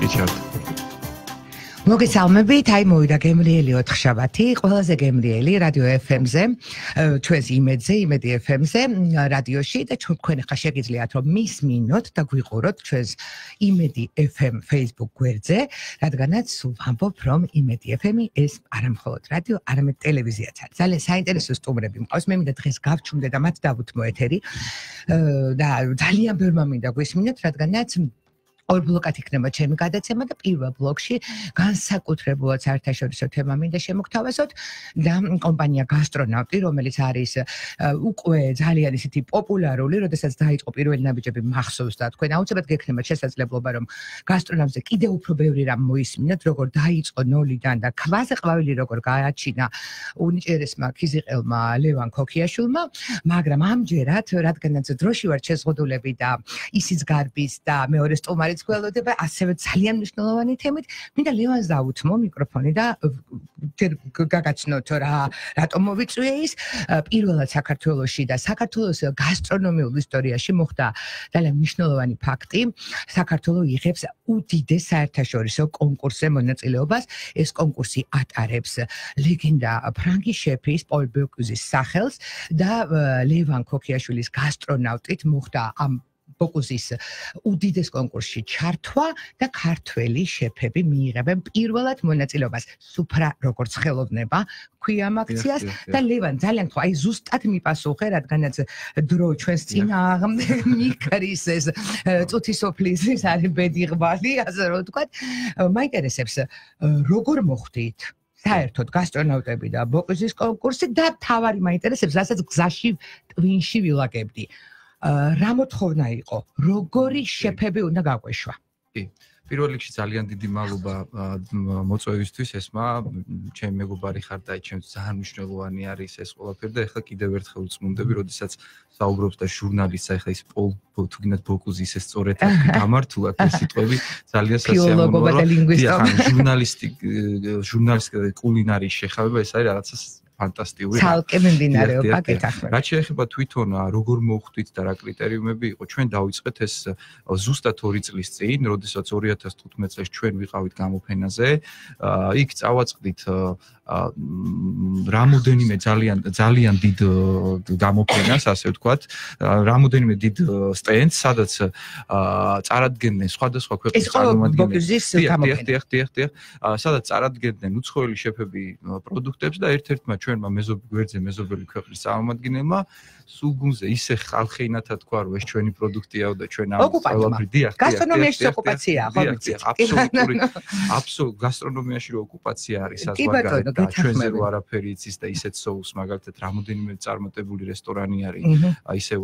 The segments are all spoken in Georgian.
ხიჩად მოგესალმებით, აი მოვიდა გემრიელი 4 შაბათი, ყველაზე გემრიელი რადიო FM-ზე, ჩვენს იმედზე, იმედი FM-ზე, რადიოში. და თქვენ ხა შეგიძლიათ რომ მისმინოთ და გვიყუროთ ჩვენს იმედი FM Facebook გვერდზე, რადგანაც ვამბობ რომ იმედი FM-ი ეს არამხოლოდ რადიო, არამედ ტელევიზიაც არის. ძალიან საინტერესო სტუმრები მყავს, მე მინდა დღეს გავჩუმდე და მათ დავუთმო ეთერი. და ძალიან ბევრმა მინდა გვისმინოთ, რადგანაც ორ ბლოკად იქნება ჩემი გადაცემა და პირველ ბლოკში განსაკუთრებულად საერთაშორისო თემა მინდა შემოგთავაზოთ და კომპანია გასტრონავტი რომელიც არის უკვე ძალიან ისეთი პოპულარული, როდესაც დაიწყო პირველი ნაბიჯები მახსოვს და თქვენ აუცილებლად გექნება შესაძლებლობა რომ გასტრონავტზე კიდევ უფრო ბევრი რამ მოისმინოთ, როგორ დაიწყო ნოლიდან და ქვაზე ყვავილი როგორ გააჩინა უნიჭერესმა ქიზიყელმა ლევან ქოქიაშვილმა, მაგრამ ამჯერად რადგანაც დროში ვარ შეზღუდულები და ისიც გარბის და მეორე სტუმარი რომელიც გველოდება ასევე ძალიან მნიშვნელოვანი თემით. მინდა ლევანს დაუთმო მიკროფონი და გაგაცნოთ რა რატომ მოვიწვიე ის პირველად საქართველოსში და საქართველოს გასტრონომიულ ისტორიაში მოხდა ძალიან მნიშვნელოვანი ფაქტი. საქართველოს იღებს უდიდეს საერთაშორისო კონკურსზე მონაწილეობას. ეს კონკურსი ატარებს ლეგენდა ფრანგი შეფის პოლ ბიუკუზის სახელს და ლევან ქოქიაშვილის გასტრონავტით მოხდა ამ ფოკუსის უდიდეს კონკურსში ჩართვა და ქართველი შეფები მიიღებენ პირველად მონაწილეობას. სუფრა როგორც ხელოვნება ქვია ამ აქციას და ლევან ძალიან ხო აი ზუსტად მიპასუხე რადგანაც დრო ჩვენს წინა მიკრის ეს წუთისოფლის ეს არის ბედიღბალი ასე რომ ვთქვა მაინტერესებს როგორ მოხდით საერთოდ გასტრონავტები და ბოკუსის კონკურსი და თავარი მაინტერესებს რასაც გზაში ტვინში ვილაგებდი რა მოთხოვნა იყო? როგორი შეფები უნდა გაგვეშვა? კი. პირველ რიგში ძალიან დიდი მადლობა მოწვევისთვის ესმა ჩემი მეგობარი ხარ და ჩემს ძალიან მნიშვნელოვანი არის ეს ყველაფერი და ეხლა კიდევ ერთხელ წმუნდები, როდესაც საუბრობს და ჟურნალისტს ახლა ის პოლ თუ გინდათ ბოკუზის ეს სწორედ გამართულად ეს სიტყვები ძალიან სასიამოვნოა. ჟურნალისტი ჟურნალისტი კულინარიის შეხავება ეს არის რაღაცა ფანტასტიკური. ცალკე მიმდინარეობა გეთახმება. რაც შეეხება თვითონ როგორ მოხდით და რა კრიტერიუმები იყო, ჩვენ დავიწყეთ ეს ზუსტად 2 წლის წინ, როდესაც 2015 წელს ჩვენ ვიყავით გამოფენაზე. იქ წავაწყდით რამოდენიმე ძალიან ძალიან დიდ გამოფენას, ასე ვთქვათ, რამოდენიმე დიდ სტენდს, სადაც წარადგენდნენ სხვადასხვა ქვეყნის წარმომადგენლები. დიახ, დიახ, დიახ, დიახ. სადაც წარადგენდნენ უცხოელი შეფები პროდუქტებს და ერთ-ერთმა ჩვენმა მეზობელ გვერდზე მეზობელი ქვეყნის წარმომადგენელმა სულ გუნზე ისე ხალხეინათა თქვა რომ ეს ჩვენი პროდუქტიაო და ჩვენ ამ ყველაფერი დიახ გასტრონომიაში ოკუპაციაა ხო ვიცით. აბსოლუტური აბსოლუტ გასტრონომიაში რო ოკუპაცია არის საზღვარგარეთ და ჩვენზე რო არაფერი იცის და ისეთ სოუს მაგალითად რამოდენიმე წარმატებული რესტორანი არის ისევ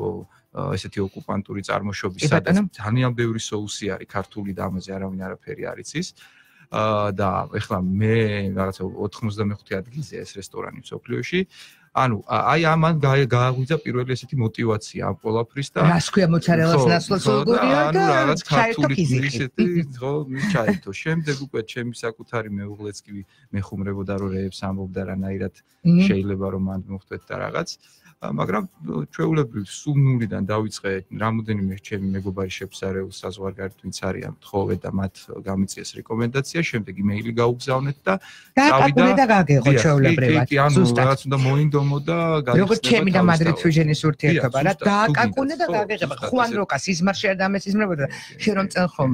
ესეთი ოკუპანტური წარმოშობის სადაც ძალიან ბევრი სოუსი არის ქართული და ამაზე არავინ არაფერი არ იცის. აა და ეხლა მე რაღაცა 95 ადგილზეა ეს რესტორანი მსოფლიოში. ანუ აი ამან გააღვიძა პირველი ესეთი мотиваცია ამ ყველაფრის და რას ქვია მოჩარელას ნაცვლად გურია და რაღაც ქართული ისეთი ხო მიჩაითო შემდეგ უკვე ჩემი საკუთარი მეუღლეც კი მეხუმრებოდა რომ რეებს ამბობდა რანაირად შეიძლება რომ მან მოხდეთ და რაღაც. აა მაგრამ ჩვეულებრივ სულ ნულიდან დავიწყე რამოდენიმე ჩემი მეგობარი შეფსარეულ საზღვარგარეთ ვინც არიან თხოვე და მათ გამიწიეს რეკომენდაცია შემდეგ იმეილი გაუგზავნეთ და დავიდა და გაგეღო ჩვეულებრივად ზუსტად. რაღაც უნდა მოინდომო და გაგეღო როგორც ჩემი და მადრიდ ფიუჟენის ურთიერთობა რა დააკაკუნე და გაგეღება ხუან როკას ისმარ შეერ და მეს ისმრებოდა შე რომ წენ ხომ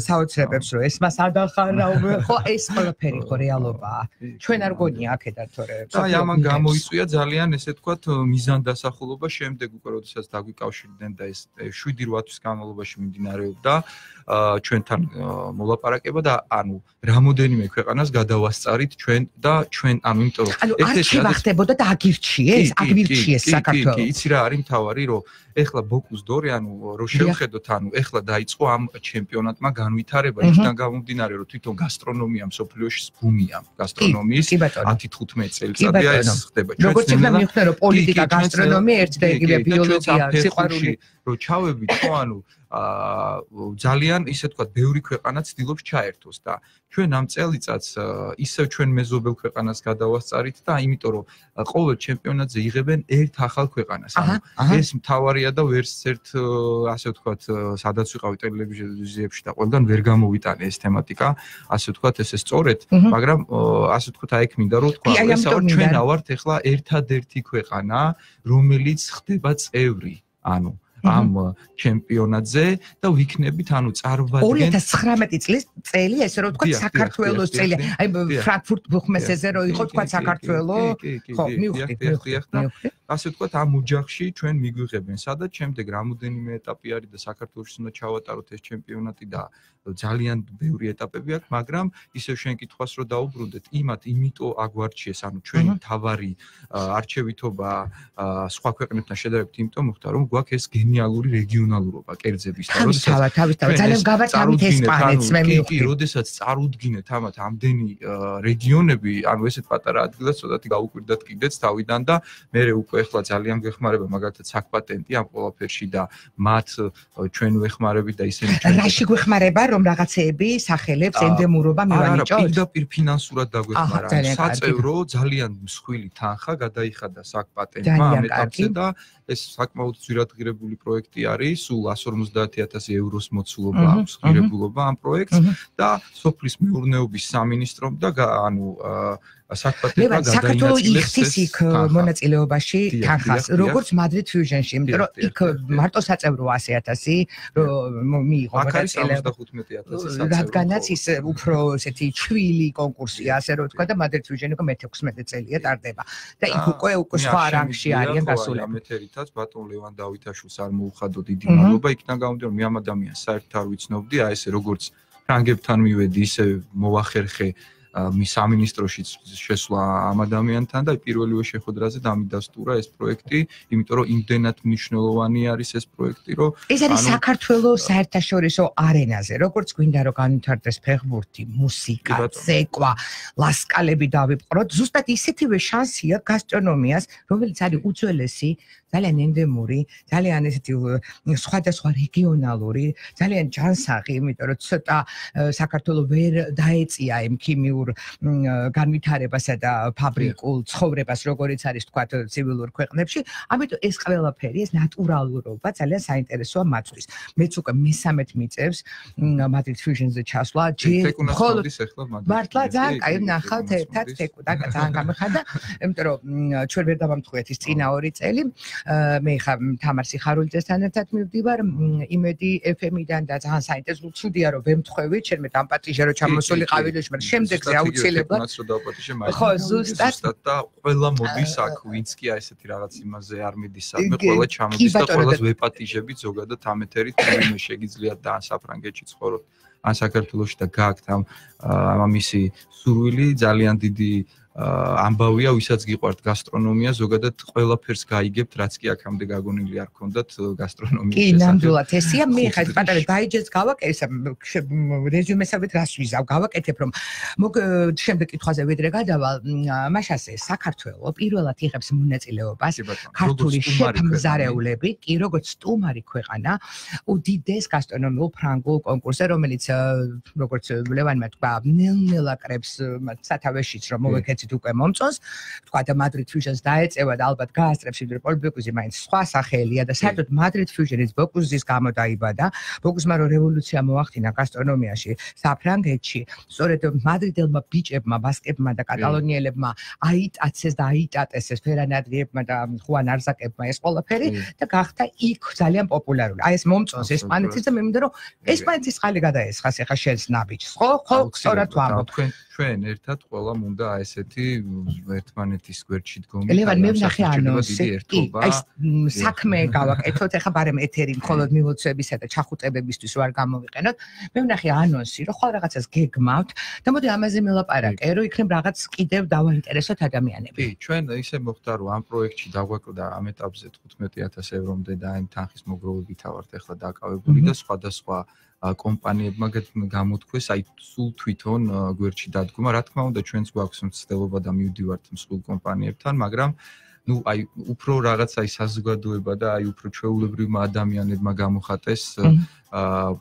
საოცრებებს რომ ეს მას ადახარა ხო ეს ყველაფერი ხო რეალობაა. ჩვენ არ გონია აქედან თორე აი ამან გამოიწვია ძალიან ესე თქვათ მიზან დასახულობა შემდეგ უკვე როდესაც დაგვიკავშირდნენ და ეს 7-8 თვის განმავლობაში მიმდინარეობდა ჩვენთან მოლაპარაკება და ანუ რამოდენიმე ქვეყანას გადავასწარით ჩვენ და ჩვენ ანუ იმიტომ რომ ეს ეს ხდებოდა და აგირჩიეს აგირჩიეს საქართველოს. კი იცი რა არის მთავარი რომ ეხლა ბოკუს დორი ანუ რომ შევხედოთ ანუ ეხლა დაიწყო ამ ჩემპიონატმა განვითარება იქიდან გამომდინარე რომ თვითონ გასტრონომია მსოფლიოში ბუმია გასტრონომიის 10-15 წელიწადია ეს ხდება. ჩვენ როგორც იქნა მიხდე რომ პოლიტიკა გასტრონომია ერთ და იგივე ბიოლოგია სიყვარული რო ჩავებით ხო ანუ ძალიან ისე თქვა ბევრი ქვეყანა ცდილობს ჩაერთოს და ჩვენ ამ წელიწადს ისევ ჩვენ მეზობელ ქვეყანას გადავასწარით და იმიტომ რომ ყოველ ჩემპიონატზე იღებენ ერთ ახალ ქვეყანას. ანუ ეს მთავარია და ვერც ერთ ასე ვთქვათ, სადაც ვიყავი ტელევიზიებში და ყველგან ვერ გამოვიტანე ეს თემატიკა, ასე ვთქვათ, ესე სწორედ, მაგრამ ასე ვთქვათ, აი ეგ მინდა რომ თქვა, ესა ჩვენ ავართ ახლა ერთადერთი ქვეყანა, რომელიც ხდება წევრი. ანუ ამ ჩემპიონატზე და ვიქნებით ანუ წარვადგენ 2019 წლის წელი ესე რომ თქვა საქართველოს წელი. აი ფრანკფურტ ბუხმესეზე რო იყო თქვა საქართველოს ხო მივხვდი მივხვდი ასე ვთქვათ, ამ ოჯახში ჩვენ მიგვიღებენ, სადაც შემდეგ რამოდენიმე ეტაპი არის და საქართველოს უნდა ჩავატაროთ ეს ჩემპიონატი და ძალიან ბევრი ეტაპები აქვს, მაგრამ ისევ შენ კითხვას რო დაუბრუნდეთ, იმათ იმიტო აგვარჩიეს, ანუ ჩვენი თავარი არჩევითობა სხვა ქვეყნებთან შედარებით იმიტომ მოხდა, რომ გვაქვს ეს გენიალური რეგიონალურობა კერძების და როდესაც თავის თავის ძალიან გავაცავით ესპანეთს მე მივხვდი, როდესაც წარუდგინეთ ამათ ამდენი რეგიონები, ანუ ესეთ პატარა ადგილას ცოტათი გაუკვირდათ კიდეც თავიდან და მე უკვე ხო ეხლა ძალიან გეხმარება მაგალითად საქპატენტი ამ ყველაფერში და მათ ჩვენ ვეხმარებით და ისინი ჩვენ რაში გეხმარება რომ რაღაცეები სახელებს ენდემურობა მივანიჭოთ? არა, პირდაპირ ფინანსურად დაგვეხმარა. საწევრო ძალიან მსხვილი თანხა გადაიხადა საქპატენტმა ამ ეტაპზე და ეს საკმაოდ ძვირადღირებული პროექტი არის, სულ 150000 ევროს მოცულობა აქვს ღირებულობა ამ პროექტს და სოფლის მეურნეობის სამინისტრომ და ანუ საკპატება გადაინაცვლეს საქართველოს იქ მონაწილეობაში თანხას როგორც მადრიდ ფიუჟენში იმიტომ რომ იქ მარტო საწევრო 100000 რომ მიიღო მონაწილეობა. რადგანაც ის უფრო ესეთი ჩვილი კონკურსია ასე რომ ვთქვა და მადრიდ ფიუჟენი უკვე მე-16 წელია ტარდება. და იქ უკვე უკვე სხვა რანგში არიან გასულები ამეთერითაც ბატონ ლევან დავითაშვილს არ მოუხადო დიდი მადლობა. იქიდან გამომდინარე მე ამ ადამიანს საერთოდ არ ვიცნობდი აი ესე როგორც ფრანგებთან მივედი ისე მოახერხე მის სამინისტროში შესვლა ამ ადამიანთან და პირველივე შეხვედრაზე დამიდასტურა ეს პროექტი, იმიტომ რომ იმდენად მნიშვნელოვანი არის ეს პროექტი, რომ ეს არის საქართველოს საერთაშორისო არენაზე, როგორც გვინდა რომ განვითარდეს ფეხბურთი, მუსიკა, ცეკვა, ლასკალები დავიპყროთ, ზუსტად ისეთივე შანსია გასტრონომიას, რომელიც არის უძველესი ძალიან ენდემური, ძალიან ესეთი სხვადასხვა რეგიონალური, ძალიან ჯანსაღი, იმიტომ რომ ცოტა საქართველოს ვერ დაეწია იმ ქიმიურ განვითარებასა და ფაბრიკულ ცხოვრებას, როგორიც არის თქვა ცივილურ ქვეყნებში. ამიტომ ეს ყველაფერი, ეს ნატურალურობა ძალიან საინტერესოა მათთვის. მეც უკვე მე-13 მიწევს Madrid Fusion-ზე ჩასვლა. მხოლოდ მართლა ძალიან კაი ნახავთ ერთად თეკუ და ძალიან გამიხარდა, იმიტომ რომ ჩვენ ვერ დავამთხვიეთ ის წინა ორი წელი. მე ხა თამარ სიხარულიძესთან ერთად მივდივარ. იმედი FM-დან და ძალიან საინტერესო ცუდია რომ ვემთხვევი ჩემ დამპატიჟე რომ ჩამოსულიყავი და შემდეგზე აუცილებლად ხო ზუსტად და ყველა მოდის აქ ვინც კი აი ესეთი რაღაც იმაზე არ მიდის საერთოდ ყველა ჩამოდის და ყველას ვეპატიჟებით ზოგადად ამ ეთერით მე შეგიძლიათ და საფრანგეთში ცხოვრობ ან საქართველოსში და გააქვთ ამ ამისი სურვილი ძალიან დიდი ამბავია, ვისაც გიყვართ გასტრონომია, ზოგადად ყველაფერს გაიგებთ, რაც კი აქამდე გაგონილი არ ქონდათ გასტრონომიის შესახებ. კი, ნამდვილად ესია, მე ხა პატარა დაიჯეს გავაკეთე, რეზუმესავით რას ვიზავ, გავაკეთებ რომ შემდეგ კითხვაზე ვიდრე გადავალ, მაშასე საქართველო პირველად იღებს მონაწილეობას ქართული შეფმზარეულები, კი როგორც სტუმარი ქვეყანა, უდიდეს გასტრონომიულ ფრანგულ კონკურსზე, რომელიც როგორც ლევანმა თქვა, ნელ-ნელა კრებს სათავეშიც რომ მოვეკეთ ვიცით უკვე მომწონს. თქვა და Madrid Fusion-ს დაეწევა და ალბათ გაასწრებს იმ პოლიბეკუზი მაინც სხვა სახელია და საერთოდ Madrid Fusion-ის ბოკუზის გამო დაიბადა. ბოკუზმა რო რევოლუცია მოახდინა გასტრონომიაში საფრანგეთში, სწორედ მადრიდელმა ბიჭებმა, ბასკებმა და კატალონიელებმა აიტაცეს და აიტატეს ეს ფერანადრიებმა და ხუან არზაკებმა ეს ყველაფერი და გახდა იქ ძალიან პოპულარული. აი ეს მომწონს ესპანეთის და მე მინდა რომ ესპანეთის ხალი გადაესხას ახლა შენს ნაბიჯს. ხო, ხო, სწორად ვამბობ. თქვენ ჩვენ ერთად ყველამ უნდა ესეთი ერთმანეთის გვერდში დგომი. ლევან მე ვნახე ანონსი. აი საქმე გავაკეთოთ, ეხა ბარემ ეთერი მხოლოდ მიმოცვებისა და ჩახუტებებისთვის ვარ გამოვიყენოთ. მე ვნახე ანონსი, რომ ხო რაღაცას გეგმავთ და მოდი ამაზე მელაპარაკე, რომ იქნებ რაღაც კიდევ დავაინტერესოთ ადამიანები. კი, ჩვენ ისე მოხდა, რომ ამ პროექტში დაგვაკლდა ამ ეტაპზე 15000 ევრომდე და ამ თანხის მოგროვებით ავართ ეხლა დაკავებული და სხვადასხვა კომპანიებმა გამოთქვეს აი სულ თვითონ გვერდში დადგომა. რა თქმა უნდა, ჩვენც გვაქვს მცდელობა და მივდივართ მსხვილ კომპანიებთან, მაგრამ ну აი უფრო რაღაცა ის საზოგადოება და აი უფრო ჩვეულებრივმა ადამიანებმა გამოხატეს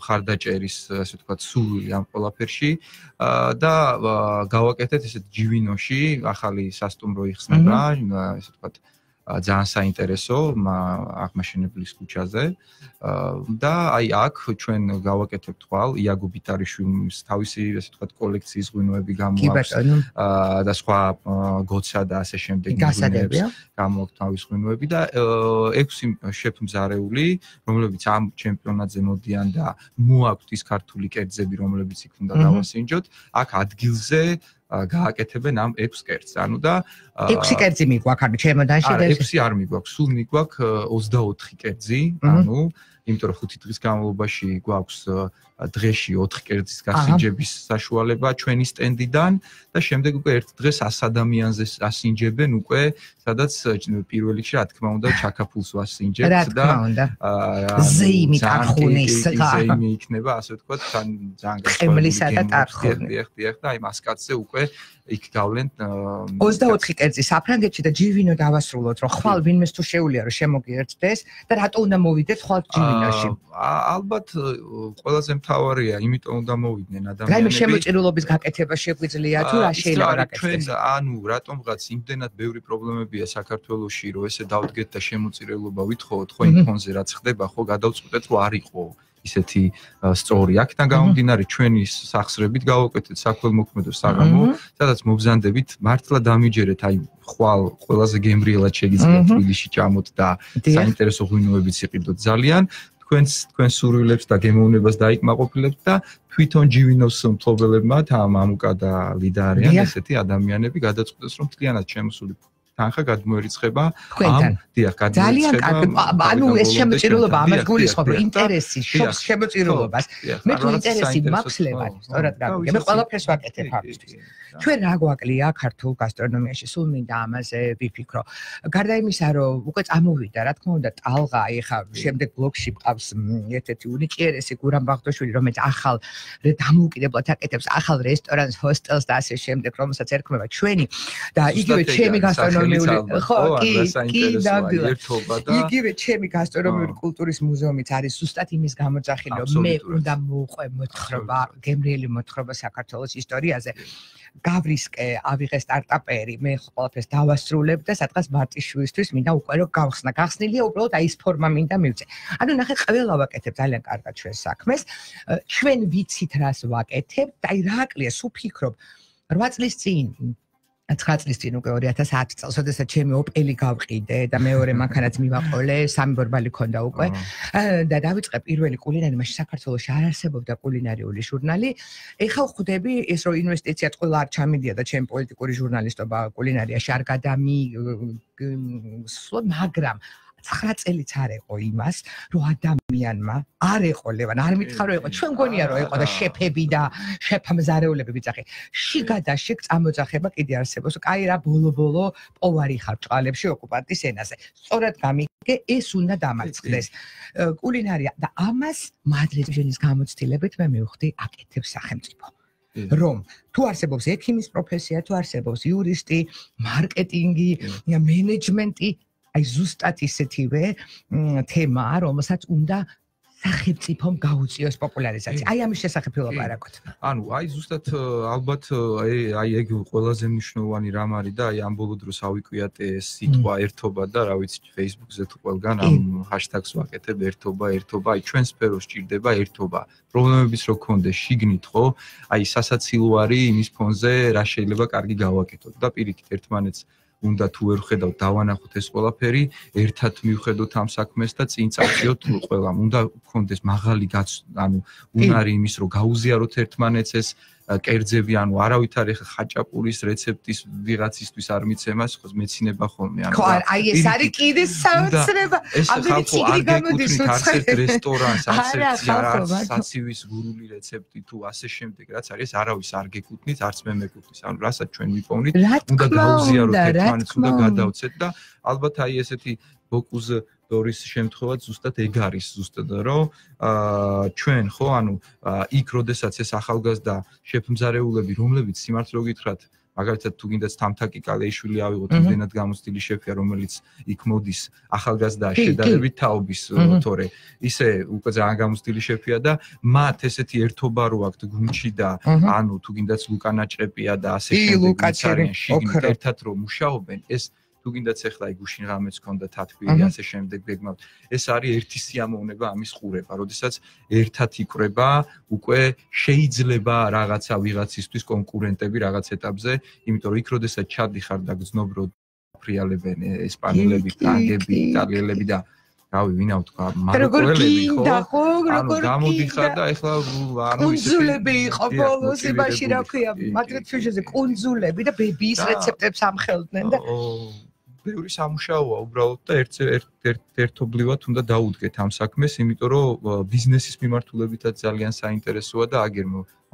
ხარდაჭერის ასე ვთქვათ სული ამ ყველაფერში. და გავაკეთეთ ესეთ ჯივინოში ახალი სასტუმრო იხსნება ასე ვთქვათ ძალიან საინტერესო აღმაშენებლის ქუჩაზე. და აი აქ ჩვენ გავაკეთებთ თვალ იაგო ბიტარიშვილის თავისი ესე ვთქვათ კოლექციის ღვინოები გამოაქვს. და სხვა გოცა და ასე შემდეგ გასადებია გამოაქვს თავის ღვინოები და ექვსი შეფმზარეული რომლებიც ამ ჩემპიონატზე მოდიან და მოაქვთ ის ქართული კერძები რომლებიც იქ უნდა დავასინჯოთ აქ ადგილზე გააკეთებენ ამ 6 კერძს. ანუ და 6 კერძი მიგვაქვს, ანუ ჩემოდანში და 6 არ მიგვაქვს, სულ მიგვაქვს 24 კერძი, ანუ იმიტომ რომ 5 დღის განმავლობაში გვაქვს დღეში 4 კერძის გასინჯების საშუალება ჩვენი სტენდიდან და შემდეგ უკვე ერთ დღეს 100 ადამიანზე ასინჯებენ უკვე სადაც პირველ რიგში რა თქმა უნდა ჩაკაფულს ვასინჯებთ და ზეიმი ტარხუნის ზეიმი იქნება ასე ვთქვათ თან ძალიან გასწავლისა და ტარხუნი. დიახ დიახ და აი მასკატზე უკვე იქ გავლენ 24 კერძი საფრანგეთში და ჯივინო დავასრულოთ რომ ხვალ ვინმეს თუ შეუულია რომ შემოგიერთდეს და რატო უნდა მოვიდეთ ხვალ ჯივინოში ალბათ ყველაზე მთავარია, იმიტომ უნდა მოვიდნენ ადამიანები. რაიმე შემოჭირულობის გაკეთება შეგვიძლია თუ რა შეიძლება გაკეთდეს? ჩვენ ანუ რატომღაც იმდენად ბევრი პრობლემებია საქართველოში, რომ ესე დავდგეთ და შემოჭირულობა ვითხოვოთ, ხო იმ ფონზე რაც ხდება, ხო გადავწყვეტეთ, რომ არ იყო ისეთი სწორი. აქედან გამომდინარე ჩვენი სახსრებით გავაკეთეთ საქველმოქმედო საღამო, სადაც მობზანდებით მართლა დამიჯერეთ აი ხვალ ყველაზე გემრიელად შეგიძლია თბილისში ჩამოთ და საინტერესო ღვინოებიც იყიდოთ. ძალიან. თქვენს თქვენს სურვილებს და გემოვნებას დაიკმაყოფილებთ და თვითონ ჯივინოს მფლობელებმა და მამუკა და ლიდა არიან ესეთი ადამიანები გადაწყვეტეს რომ თლიანად შემოსული თანხა გადმოერიცხება ამ დიახ ძალიან კარგი ანუ ეს შემოწირულობა ამას გულისხმობ რომ ინტერესი შობს შემოწირულობას. მე თუ ინტერესი მაქვს ლევანი სწორად გაგიგე მე ყველაფერს ვაკეთებ ამისთვის ჩვენ რა გვაკლია ქართულ გასტრონომიაში სულ მინდა ამაზე ვიფიქრო. გარდა იმისა რომ უკვე წამოვიდა რა თქმა უნდა ტალღა ეხა შემდეგ ბლოგში მყავს ერთ-ერთი უნიკიერესი გურამ ბაღდოშვილი რომელიც ახალ დამოუკიდებლად აკეთებს ახალ რესტორანს ჰოსტელს და ასე შემდეგ რომელსაც ერქმება ჩვენი და იგივე ჩემი გასტრონომიული ხო კი კი ნამდვილად იგივე ჩემი გასტრონომიული კულტურის მუზეუმიც არის ზუსტად იმის გამოძახილი რომ მე უნდა მოუყვე მოთხრობა გემრიელი მოთხრობა საქართველოს ისტორიაზე. გავრისკე ავიღე სტარტაპერი მე ყველაფერს დავასრულებ და სადღაც მარტიშვილისთვის მინდა უკვე რომ გავხსნა. გახსნილია უბრალოდ აი ეს ფორმა მინდა მივწე. ანუ ნახე ყველა ვაკეთებ ძალიან კარგად ჩვენ საქმეს. ჩვენ ვიცით რას ვაკეთებ და აი რა აკლია სულ ფიქრობ 8 წლის წინ 9 წლის წინ უკვე 2010 წელს, ოდესაც ჩემი ოპელი გავყიდე და მეორე მანქანაც მივაყოლე, სამი ბორბალი ქონდა უკვე. და დავიწყე პირველი კულინარი, მაშინ საქართველოს არ არსებობდა კულინარიული ჟურნალი. ეხლა ხვდები ეს რომ ინვესტიციაც ყველა არ ჩამიდია და ჩემი პოლიტიკური ჟურნალისტობა კულინარიაში არ გადამი მაგრამ 9 წელიც არ ეყო იმას, რომ ადამიანმა არ ეყო ლევან, არ მითხარ რომ ეყო, ჩვენ გონია რომ ეყო და შეფები და შეფამზარეულები ვიძახი. შიგა და შიგ წამოძახება კიდე არსებობს. კაი რა ბოლო-ბოლო პოვარი ხარ ჭყალებში ოკუპანტის ენაზე. სწორად გამიგე, ეს უნდა დამარცხდეს. კულინარია და ამას მადრიდის გამოცდილებით მე მივხვდი აკეთებს სახელმწიფო. რომ თუ არსებობს ექიმის პროფესია, თუ არსებობს იურისტი, მარკეტინგი, მენეჯმენტი, აი ზუსტად ისეთივე თემაა, რომელსაც უნდა სახელმწიფომ გაუწიოს პოპულარიზაცია. აი ამის შესახებ ვილაპარაკოთ. ანუ აი ზუსტად ალბათ აი აი ეგ ყველაზე მნიშვნელოვანი რამ არის და აი ამ ბოლო დროს ავიკვიატე სიტყვა ერთობა და რა ვიცი Facebook-ზე თუ ყველგან ამ ჰაშტაგს ვაკეთებ ერთობა, ერთობა, აი ჩვენ სფეროს ჭირდება ერთობა. პრობლემების რო გქონდეს შიგნით ხო? აი სასაცილო არის იმის ფონზე რა შეიძლება კარგი გავაკეთოთ და პირიქით ერთმანეთს უნდა თუ ვერ ხედავთ დავანახოთ ეს ყველაფერი, ერთად მივხედოთ ამ საქმეს და წინ წავწიოთ ყველამ. უნდა გქონდეს მაღალი ანუ უნარი იმის, რომ გაუზიაროთ ერთმანეთს ეს კერძები, ანუ არავით არ ეხა ხაჭაპურის რეცეპტის ვიღაცისთვის არ მიცემას, ხო მეცინება ხოლმე, ანუ ხო, აი ეს არის კიდე საოცრება. ამიტომ ციგრი გამოდის არც ერთ რესტორანს, არც ერთ საცივის გურული რეცეპტი თუ ასე შემდეგ, რაც არის, არავის არ გეკუთვნით, არც მე მეკუთვნის. ანუ რასაც ჩვენ ვიპოვნით, უნდა გაუზიაროთ ერთმანეთს, უნდა გადავცეთ და ალბათ აი ესეთი ბოკუზ დორის შემთხვევა ზუსტად ეგ არის ზუსტად რომ აა ჩვენ ხო ანუ იქ როდესაც ეს ახალგაზრდა შეფმზარეულები რომლებიც სიმართლე გითხრათ მაგალითად თუ გინდათ თამთაკი კალეიშვილი ავიღოთ იმდენად გამოცდილი შეფია რომელიც იქ მოდის ახალგაზრდა შედარებით თაობის თორე ისე უკვე ძალიან გამოცდილი შეფია და მათ ესეთი ერთობა რო აქვთ გუნჩი და ანუ თუ გინდათ ლუკანაჭრეპია და ასე შემდეგ ერთად რომ მუშაობენ ეს თუ გინდათ ახლა იგუშინ რამეც ქონდა თათბირი ასე შემდეგ გეგმავთ. ეს არის ერთი სიამოვნება ამის ყურება როდესაც ერთად იკრება უკვე შეიძლება რაღაცა ვიღაცისთვის კონკურენტები რაღაც ეტაპზე იმიტომ რომ იქ როდესაც ჩადიხარ და გზნობრო ფრიალებენ ესპანელები ფრანგები იტალიელები და რავი ვინა ვთქვა მარკოელები ხო? ანუ გამოდიხარ და ეხლა ანუ კუნძულები იყო ბოლოს იმაში რა ქვია მაგრამ ფიუჟეზე კუნძულები და ბებიის რეცეპტებს ამხელდნენ და ბევრი სამუშაოა უბრალოდ და ერთ ერთ ერთობლივად უნდა დაუდგეთ ამ საქმეს, იმიტომ რომ ბიზნესის მიმართულებითაც ძალიან საინტერესოა და აგერ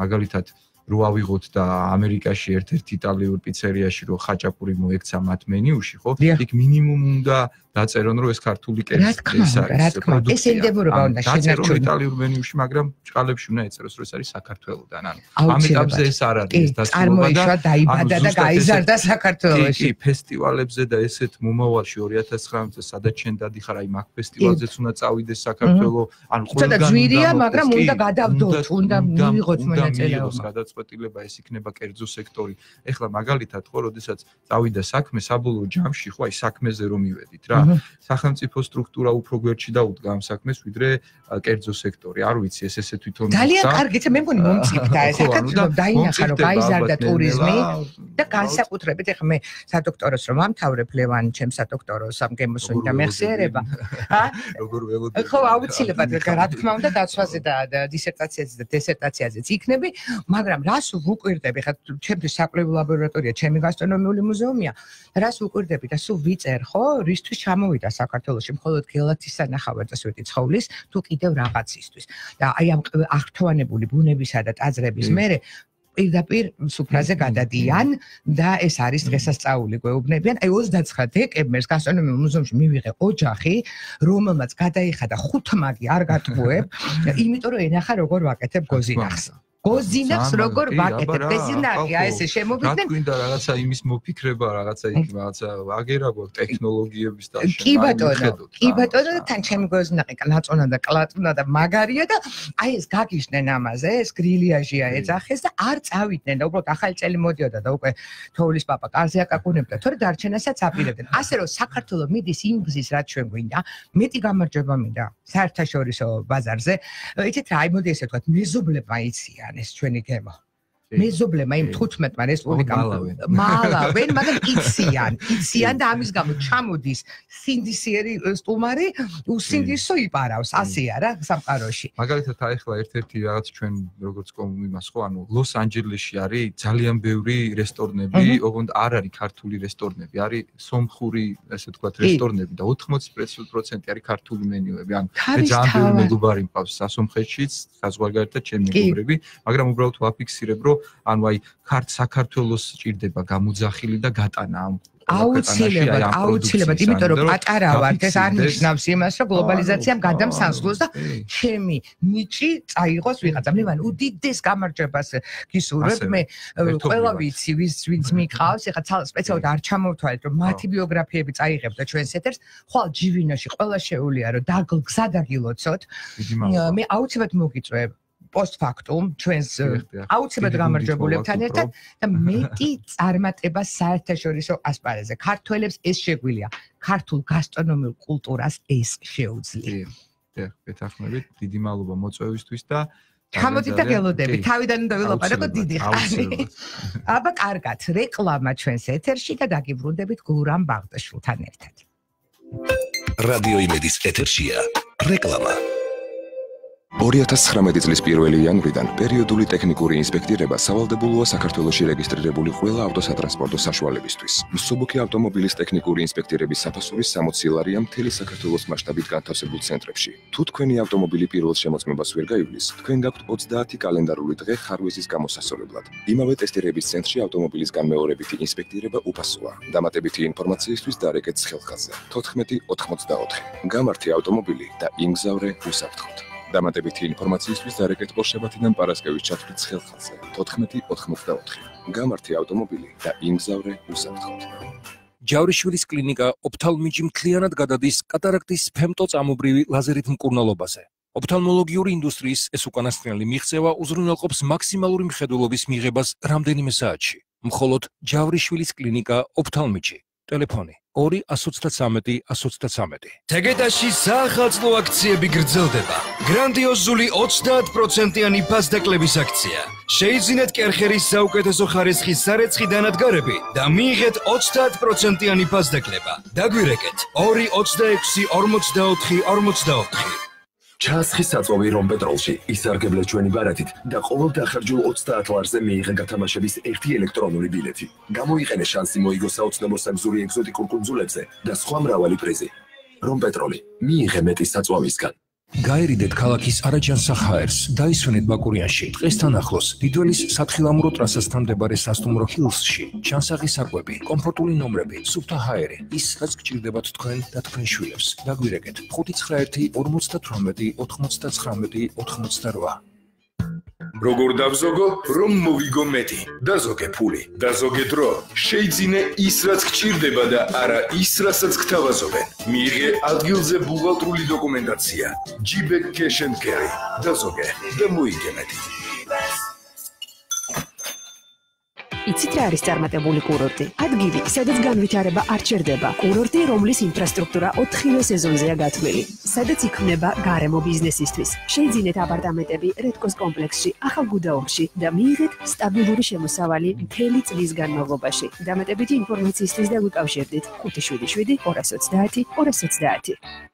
მაგალითად რო ავიღოთ და ამერიკაში ერთ-ერთ იტალიურ პიცერიაში რო ხაჭაპური მოექცა მათ მენიუში, ხო? იქ მინიმუმ უნდა დაწერონ რომ ეს ქართული კერძი ეს არის პროდუქტი. ეს ენდებურება უნდა შეძლებონ. დაწერონ იტალიურ მენიუში, მაგრამ ჭყალებში უნდა ეწეროს რომ ეს არის საქართველოსდან. ანუ ამ ეტაპზე ეს არ არის ეს დაწესება და დაიბადა და გაიზარდა საქართველოში. კი, ფესტივალებზე და ესეთ მომავალში 2019 წელს სადაც შენ დადიხარ აი მაგ ფესტივალზეც უნდა წავიდეს საქართველო, ანუ ყველგან უნდა ძვირია, მაგრამ უნდა გადავდოთ, უნდა მივიღოთ მონაწილეობა. გადაწყვეტილება ეს იქნება კერძო სექტორი. ეხლა მაგალითად ხო, როდესაც წავიდა საქმე საბოლოო ჯამში, ხო, აი საქმეზე რომ მივედით რა, სახელმწიფო სტრუქტურა უფრო გვერდში დაუდგა ამ საქმეს ვიდრე კერძო სექტორი. არ ვიცი, ეს ესე თვითონ ძალიან კარგი, ეს მე მგონი მომწიფდა ეს საქართველო დაინახა რომ გაიზარდა ტურიზმი და განსაკუთრებით ეხლა მე სადოქტოროს რომ ამთავრებ ლევან ჩემს სადოქტოროს ამ გემოსონი და მეხსიერება. ა? როგორ ველოდი? ხო, აუცილებლად რა თქმა უნდა დაცვაზე და დისერტაციაზე და დისერტაციაზეც იქნები, მაგრამ რას ვუკვირდები? ხა ჩემთვის საკვლევი ლაბორატორია, ჩემი გასტრონომიული მუზეუმია. რას ვუკვირდები და სულ ვიწერ, ხო? რისთვის ჩამოვიდა საქართველოში მხოლოდ გელათის სანახავად წესვითი ცხოვლის თუ კიდევ რაღაცისთვის. და აი ამ აღთვანებული ბუნებისა და ტაძრების მერე პირდაპირ სუფრაზე გადადიან და ეს არის დღესასწაული გვეუბნებიან. აი 29 დეკემბერს გასტრონომიულ მუზეუმში მივიღე ოჯახი, რომელმაც გადაიხადა ხუთმაგი არ გატყუებ, იმიტომ რომ ენახა როგორ ვაკეთებ გოზინახს. გოზინახს როგორ ვაკეთებ? გეზინახია ესე შემოვიდნენ რა გვინდა რაღაცა იმის მოფიქრება რაღაცა იქ რაღაცა აგერა გვაქვს ტექნოლოგიების და კი ბატონო კი ბატონო და თან ჩემი გოზინახი კლაწონა და კლაწონა და მაგარია და აი ეს გაგიშდნენ ამაზე ეს გრილიაჟია ეძახეს და არ წავიდნენ და უბრალოდ ახალი წელი მოდიოდა და უკვე თოვლის პაპა კარზე აკაკუნებდა. თორე დარჩენასაც აპირებდნენ. ასე რომ საქართველოს მიდის იმ გზის რაც ჩვენ გვინდა მეტი გამარჯვება მინდა საერთაშორისო ბაზარზე. იცით რა აი მოდი ესე ვთქვა მეზობლებმა იციან ძალიან ეს ჩვენი გემო. მეზობლემა იმ 15-მა რესპუბლიკამ მალავენ, მაგრამ იციან, იციან და ამის გამო ჩამოდის სინდისიერი სტუმარი, უსინდისო იპარავს, ასეა რა სამყაროში. მაგალითად აიხლა ერთ-ერთი რაღაც ჩვენ როგორც კომუნიმას ხო, ანუ ლოს-ანჯელესში არის ძალიან ბევრი რესტორნები, ოღონდ არ არის ქართული რესტორნები, არის სომხური, ესე ვთქვათ, რესტორნები და 80% არის ქართული მენიუები. ანუ ძალიან ბევრი მეგობარი მყავს სასომხეთშიც, საზღვარგარეთთან ჩემი მეგობრები, მაგრამ უბრალოდ ვაფიქსირებ, რომ ანუ აი ქართ საქართველოს ჭირდება გამოძახილი და გატანა ამ აუცილებლად აუცილებლად იმიტომ რომ პატარა ვარ ეს არ ნიშნავს იმას რომ გლობალიზაციამ გადამსანსლოს და ჩემი ნიჭი წაიღოს ვიღაცა. მე ვან უდიდეს გამარჯვებას გისურვებ. მე ყველა ვიცი ვის ვინც მიყავს ეხა სპეციალურად არ ჩამოვთვალეთ რომ მათი ბიოგრაფიები წაიღებ და ჩვენს ეთერს. ხვალ ჯივინოში ყველა შეუულია რომ დაგზადაგილოცოთ მე აუცილებლად მოგიწევ პოსტფაქტუმ ჩვენს აუცილებლად გამარჯვებულებთან ერთად და მეტი წარმატება საერთაშორისო ასპარეზზე. ქართველებს ეს შეგვიძლია. ქართულ გასტრონომიულ კულტურას ეს შეუძლია. დიახ, გეთახმებით. დიდი მადლობა მოწვევისთვის და ჩამოდით და გელოდები. თავიდან უნდა ვილაპარაკო დიდი ხანი. აბა კარგად, რეკლამა ჩვენს ეთერში და დაგიბრუნდებით გურამ ბაღდაშვილთან ერთად. რადიო იმედის ეთერშია. რეკლამა 2019 წლის 1 იანვრიდან პერიოდული ტექნიკური ინსპექტირება სავალდებულოა საქართველოსი რეგისტრირებული ყველა ავტოსატრანსპორტო საშუალებისთვის. მსუბუქი ავტომობილის ტექნიკური ინსპექტირების საფასური 60 ლარია მთელი საქართველოს მასშტაბით განთავსებულ ცენტრებში. თუ თქვენი ავტომობილი პირველ შემოწმებას ვერ გაივლის, თქვენ გაქვთ 30 კალენდარული დღე ხარვეზის გამოსასწორებლად. იმავე ტესტირების ცენტრში ავტომობილის განმეორებითი ინსპექტირება უფასოა. დამატებითი ინფორმაციისთვის დარეკეთ ხელხაზზე 14 84. გამართი ავტომობილი და იმგზავრე უსაფრთხოდ. დამატებითი ინფორმაციისთვის დარეკეთ პორშებათიდან პარასკევის ჩათვლით ხელხალზე 1484. გამართი ავტომობილი და იმგზავრე უსაფრთხოდ. ჯავრიშვილის კლინიკა ოფთალმიჯი მთლიანად გადადის კატარაქტის ფემტოწამობრივი ლაზერით მკურნალობაზე. ოფთალმოლოგიური ინდუსტრიის ეს უკანასკნელი მიღწევა უზრუნველყოფს მაქსიმალური მხედველობის მიღებას რამდენიმე საათში. მხოლოდ ჯავრიშვილის კლინიკა ოფთალმიჯი. ტელეფონი 223-123. თეგეტაში საახალწლო აქციები გრძელდება. გრანდიოზული 30%-იანი ფასდაკლების აქცია. შეიძინეთ კერხერის საუკეთესო ხარისხის სარეცხი დანადგარები და მიიღეთ 30%-იანი ფასდაკლება. დაგვირეკეთ 226 44 44. ჩასხი საწოვი რომ პეტროლში ისარგებლე ჩვენი ბარათით და ყოველ დახარჯულ 30 ლარზე მიიღე გათამაშების ერთი ელექტრონული ბილეთი. გამოიყენე შანსი მოიგო საოცნებო სამზური ეგზოტიკურ კუნძულებზე და სხვა მრავალი პრიზი. რომ პეტროლი მიიღე მეტი საწვავისგან. გაერიდეთ ქალაქის არაჯანსახაერს დაისვენეთ ბაკურიანში დღესთან ახლოს დიდველის სათხილამურო ტრასასთან მდებარე სასტუმრო ჰილსში ჩანსაღი საკვები კომფორტული ნომრები სუფთა ჰაერი ის რაც გჭირდებათ თქვენ და თქვენ შვილებს. დაგვირეკეთ. 591 58 99 88 როგორ დავზოგო, რომ მოვიგო მეტი. დაზოგე ფული, დაზოგე დრო. შეიძინე ის, რაც გჭირდება და არა ის, რასაც გთავაზობენ. მიიღე ადგილზე ბუღალტრული დოკუმენტაცია. GBack Cash and Carry. დაზოგე და მოიგე მეტი. იცით რა არის წარმატებული კურორტი? ადგილი, სადაც განვითარება არ ჩერდება. კურორტი, რომლის ინფრასტრუქტურა 4-ვე სეზონზეა გათვლილი. სადაც იქმნება გარემო ბიზნესისთვის. შეიძინეთ აპარტამენტები რედკოს კომპლექსში, ახალ გუდაურში და მიიღეთ სტაბილური შემოსავალი მთელი წლის განმავლობაში. დამატებითი ინფორმაციისთვის დაგვიკავშირდით 577 230 230.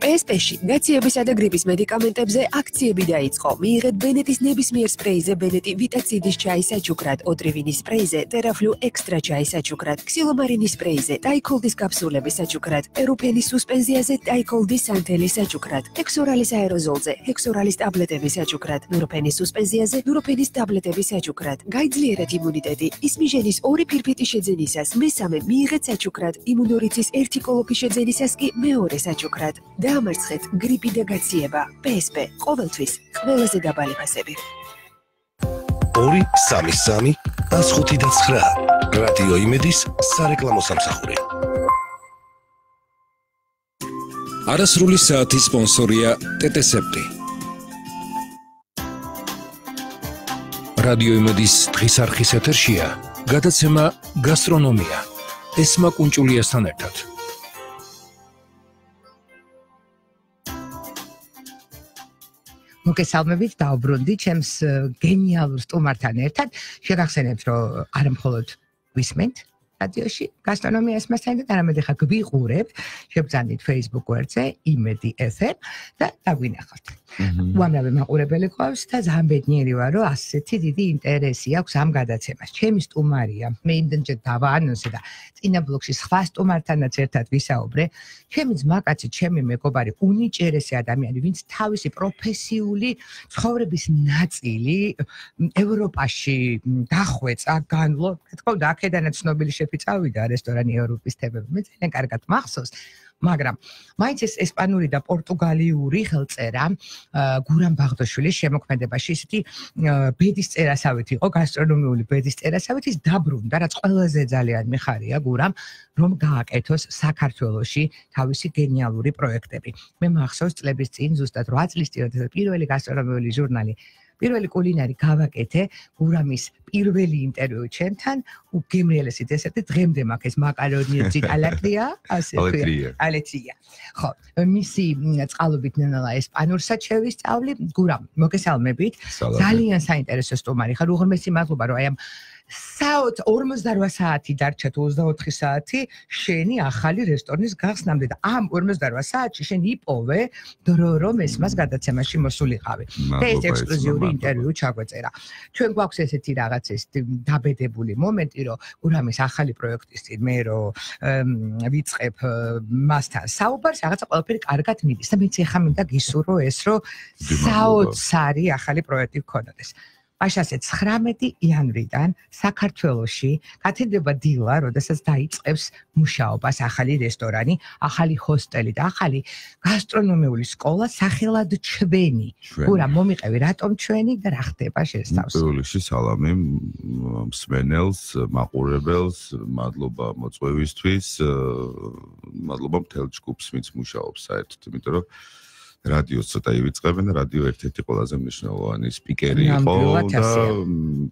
PSP-ში ნაციებისა და გრიპის მედიკამენტებზე აქციები დაიწყო. მიიღეთ ბენეტის ნებისმიერ სპრეიზე ბენეტი ვიტაციდის ჩაის საჩუქრად, ოტრივილის სპრეიზე ტერაფლუ ექსტრა ჩაის საჩუქრად, ქსილომარინის სპრეიზე ტაიკოლდის კაფსულების საჩუქრად, ერუფენის სუსპენზიაზე ტაიკოლდის სანთელის საჩუქრად, ექსორალის აეროზოლზე ექსორალის ტაბლეტების საჩუქრად, ნუროფენის სუსპენზიაზე ნუროფენის ტაბლეტების საჩუქრად. გაიძლიერეთ იმუნიტეტი ისმიჟენის ორი ფირფიტი შეძენისას, მესამე მიიღეთ საჩუქრად, იმუნორიცის ერთი კოლოფი შეძენისას კი მეორე საჩუქრად. და დაამარცხეთ გრიპი და გაციება. PSP ყოველთვის ყველაზე დაბალი ფასები. 233 559 რადიო იმედის სარეკლამო სამსახური. არასრული საათის სპონსორია TTSEPTI. რადიო იმედის დღის არხის ეთერშია გადაცემა გასტრონომია. ესმა კუნჭულიასთან ერთად. მოგესალმებით დაუბრუნდი. ჩემს გენიალურ სტუმართან ერთად შეგახსენებთ რომ არ მხოლოდ ვისმენთ რადიოში გასტრონომიას მასთან და არამედ ხა გვიყურებ შეგძანდით Facebook გვერდზე იმედი FM და დაგვინახავთ. უამრავი მაყურებელი ყავს და ძალიან ბედნიერი ვარ რომ ასეთი დიდი ინტერესი აქვს ამ გადაცემას. ჩემი სტუმარია. მე იმდენჯერ დავაანონსე და წინა ბლოგში სხვა სტუმართანაც ერთად ვისაუბრე. ჩემი ძმაკაცი, ჩემი მეგობარი, უნიჭერესი ადამიანი, ვინც თავისი პროფესიული ცხოვრების ნაწილი ევროპაში დახვეწა, განლო, თქო და აქედანაც ცნობილი შეფი წავიდა რესტორანი ევროპის თემები. მე ძალიან კარგად მახსოვს. მაგრამ მაინც ეს ესპანური და პორტუგალიური ხელწერა გურამ ბაღდაშვილის შემოქმედებაში ისეთი ბედის წერასავით იყო გასტრონომიული ბედის წერასავით ის დაბრუნდა რაც ყველაზე ძალიან მიხარია გურამ რომ გააკეთოს საქართველოსი თავისი გენიალური პროექტები მე მახსოვს წლების წინ ზუსტად 8 წლის წინ პირველი გასტრონომიული ჟურნალი პირველი კულინარი გავაკეთე გურამის პირველი ინტერვიუ ჩემთან. უგემრიელესი დესერტი დღემდე მაქვს ეს მაკარონიები კალაკრია ასე ქვია. ალეცია ხო მისი წყალობით ნელა ესპანურსაც შევისწავლი გურამ მოგესალმებით. ძალიან საინტერესო სტუმარი ხარ უღრმესი მადლობა რომ აი ამ საოთ 48 საათი დარჩა თუ 24 საათი შენი ახალი რესტორნის გახსნამდე და ამ 48 საათში შენ იპოვე დრო რომ ეს მას გადაცემაში მოსულიყავი. და ეს ექსკლუზიური ინტერვიუ ჩაგვეწერა. ჩვენ გვაქვს ესეთი რაღაც ეს დაბედებული მომენტი რომ ურამის ახალი პროექტის წინ მე რომ ვიწყებ მასთან საუბარს რაღაცა ყველაფერი კარგად მიდის და მეც ეხა მინდა გისურვო ეს რომ საოცარი ახალი პროექტი გქონდეს. პაშასე 19 იანვრიდან საქართველოში კათედრება დილა, როდესაც დაიწყებს მუშაობას ახალი რესტორანი, ახალი ჰოსტელი და ახალი გასტრონომიული სკოლა სახელად ჩვენი. გურა მომიყევი რატომ ჩვენი და რა ხდება შესწავს? პირველში სალამი მსმენელს, მაყურებელს, მადლობა მოწვევისთვის, მადლობა მთელ ჯგუფს, ვინც მუშაობს საერთოდ, იმიტომ რომ რადიოს ცოტა ივიწყებენ და რადიო ერთ-ერთი ყველაზე მნიშვნელოვანი სპიკერი იყო და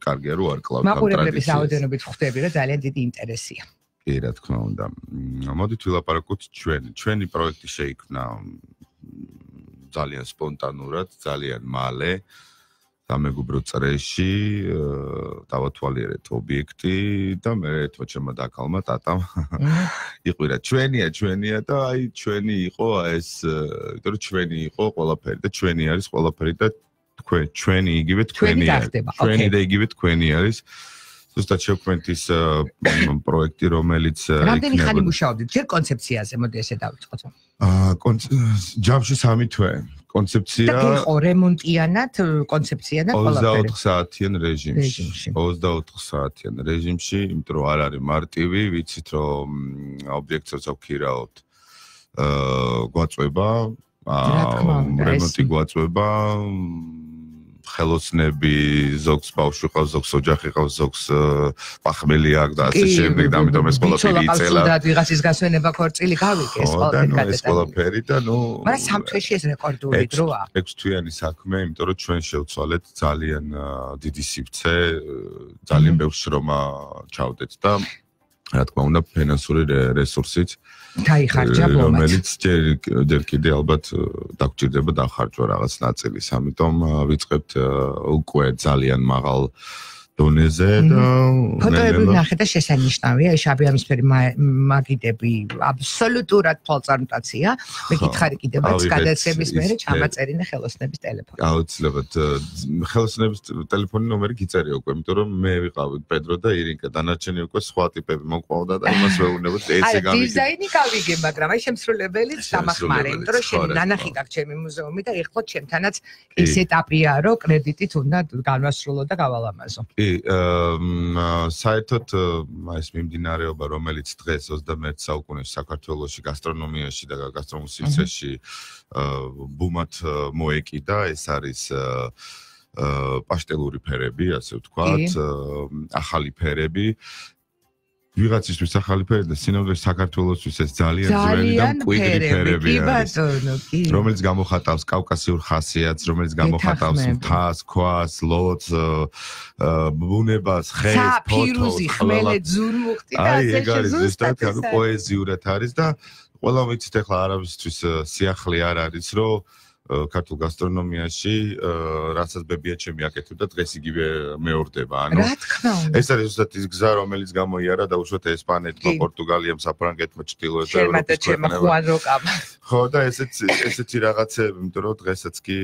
კარგია რომ არ კლავდა მაყურებლების რაოდენობით ხვდები რა ძალიან დიდი ინტერესია. კი რა თქმა უნდა. მოდით ვილაპარაკოთ ჩვენ. ჩვენი პროექტი შეიქმნა ძალიან სპონტანურად ძალიან მალე დამეგუბრო წრეში დავათვალიერეთ ობიექტი და მე ერთმა ჩემმა დაკალმა ტატამ იყვირა ჩვენია ჩვენია და აი ჩვენი იყო ეს იმიტომ რომ ჩვენი იყო ყველაფერი და ჩვენი არის ყველაფერი და თქვენ ჩვენი იგივე თქვენი არის. ჩვენი და იგივე თქვენი არის. ზუსტად შევქმნით ის პროექტი რომელიც რამდენი ხანი მუშაობდით? ჯერ კონცეფციაზე მოდი ესე დავიწყოთ. აა ჯამში 3 თვე კონცეფცია და იყო რემონტიანად კონცეფციანად ყველაფერი. 24 საათიან რეჟიმში. 24 საათიან რეჟიმში იმიტომ რომ არ არის მარტივი ვიცით რომ ობიექტს როცა ვქირაობთ აა გვაწובה რემონტი გვაწובה ხელოსნები ზოგს ბავშვი ყავს ზოგს ოჯახი ყავს ზოგს პახმელი აქვს და ასე შემდეგ და ამიტომ ეს ყველაფერი იწელა და ვიღაცის გასვენება ქორწილი გავიგე ეს ყველაფერი და ეს ყველაფერი და ნუ მაგრამ სამ თვეში ეს რეკორდული დროა. ექვს თვიანი საქმე იმიტომ რომ ჩვენ შევცვალეთ ძალიან დიდი სივრცე ძალიან ბევრ შრომა ჩავდეთ და რა თქმა უნდა ფინანსური რესურსით დაიხარჯა ბოლოს რომელიც ჯერ ჯერ კიდე ალბათ დაგჭირდება დახარჯვა რაღაც ნაწილის. ამიტომ ვიწყებთ უკვე ძალიან მაღალ დონეზე და ფოტოები ნახე და შესანიშნავია ეს აბიამისფერი მაგიდები აბსოლუტურად თვალწარმტაცია. მე გითხარი კიდევაც გადაცემის მერე ჩამაწერინა ხელოსნების ტელეფონი. აუცილებლად ხელოსნების ტელეფონი ნომერი გიწერია უკვე იმიტომ რომ მე ვიყავი პედრო და ირინკა დანარჩენი უკვე სხვა ტიპები მოყვავდა და იმას ვეუბნებოდ ესე გამიგე აი დიზაინი გავიგე მაგრამ აი შემსრულებელიც დამახმარე იმიტომ რომ შენ ნანახი გაქვს ჩემი მუზეუმი და ეხლა ჩემთანაც ეს ეტაპია რომ კრედიტით უნდა განვასრულო და გავალამაზო. კი საერთოდ ეს მიმდინარეობა, რომელიც დღეს 21 საუკუნის საქართველოში გასტრონომიაში და გასტრონომულ სივრცეში ბუმად მოეკიდა, ეს არის პაშტელური ფერები, ასე ვთქვათ, ახალი ფერები, ვიღაცისთვის ახალი ფერი და სინამდვილეში საქართველოსთვის ეს ძალიან ძველი და მკვიდრი ფერები არის. რომელიც გამოხატავს კავკასიურ ხასიათს, რომელიც გამოხატავს მთას, ქვას, ლოდს, ბუნებას, ხეს, ფოთოლს. საფირუზი, ხმელე, ძურმუხტი და ასე შეგვიძლია. აი, ეგ არის ზუსტად, ანუ პოეზიურად არის და ყველა ვიცით ახლა არავისთვის სიახლე არ არის, რომ ქართულ გასტრონომიაში რასაც ბებიაჩემი აკეთებდა დღეს იგივე მეორდება ანუ რა თქმა უნდა. ეს არის ზუსტად ის გზა რომელიც გამოიარა და უშუალოდ ესპანეთმა პორტუგალიამ საფრანგეთმა ჩtildeოთ ევროპის ქვეყნებმა ხო და ესეც ესეთი რაღაცები იმიტომ რომ დღესაც კი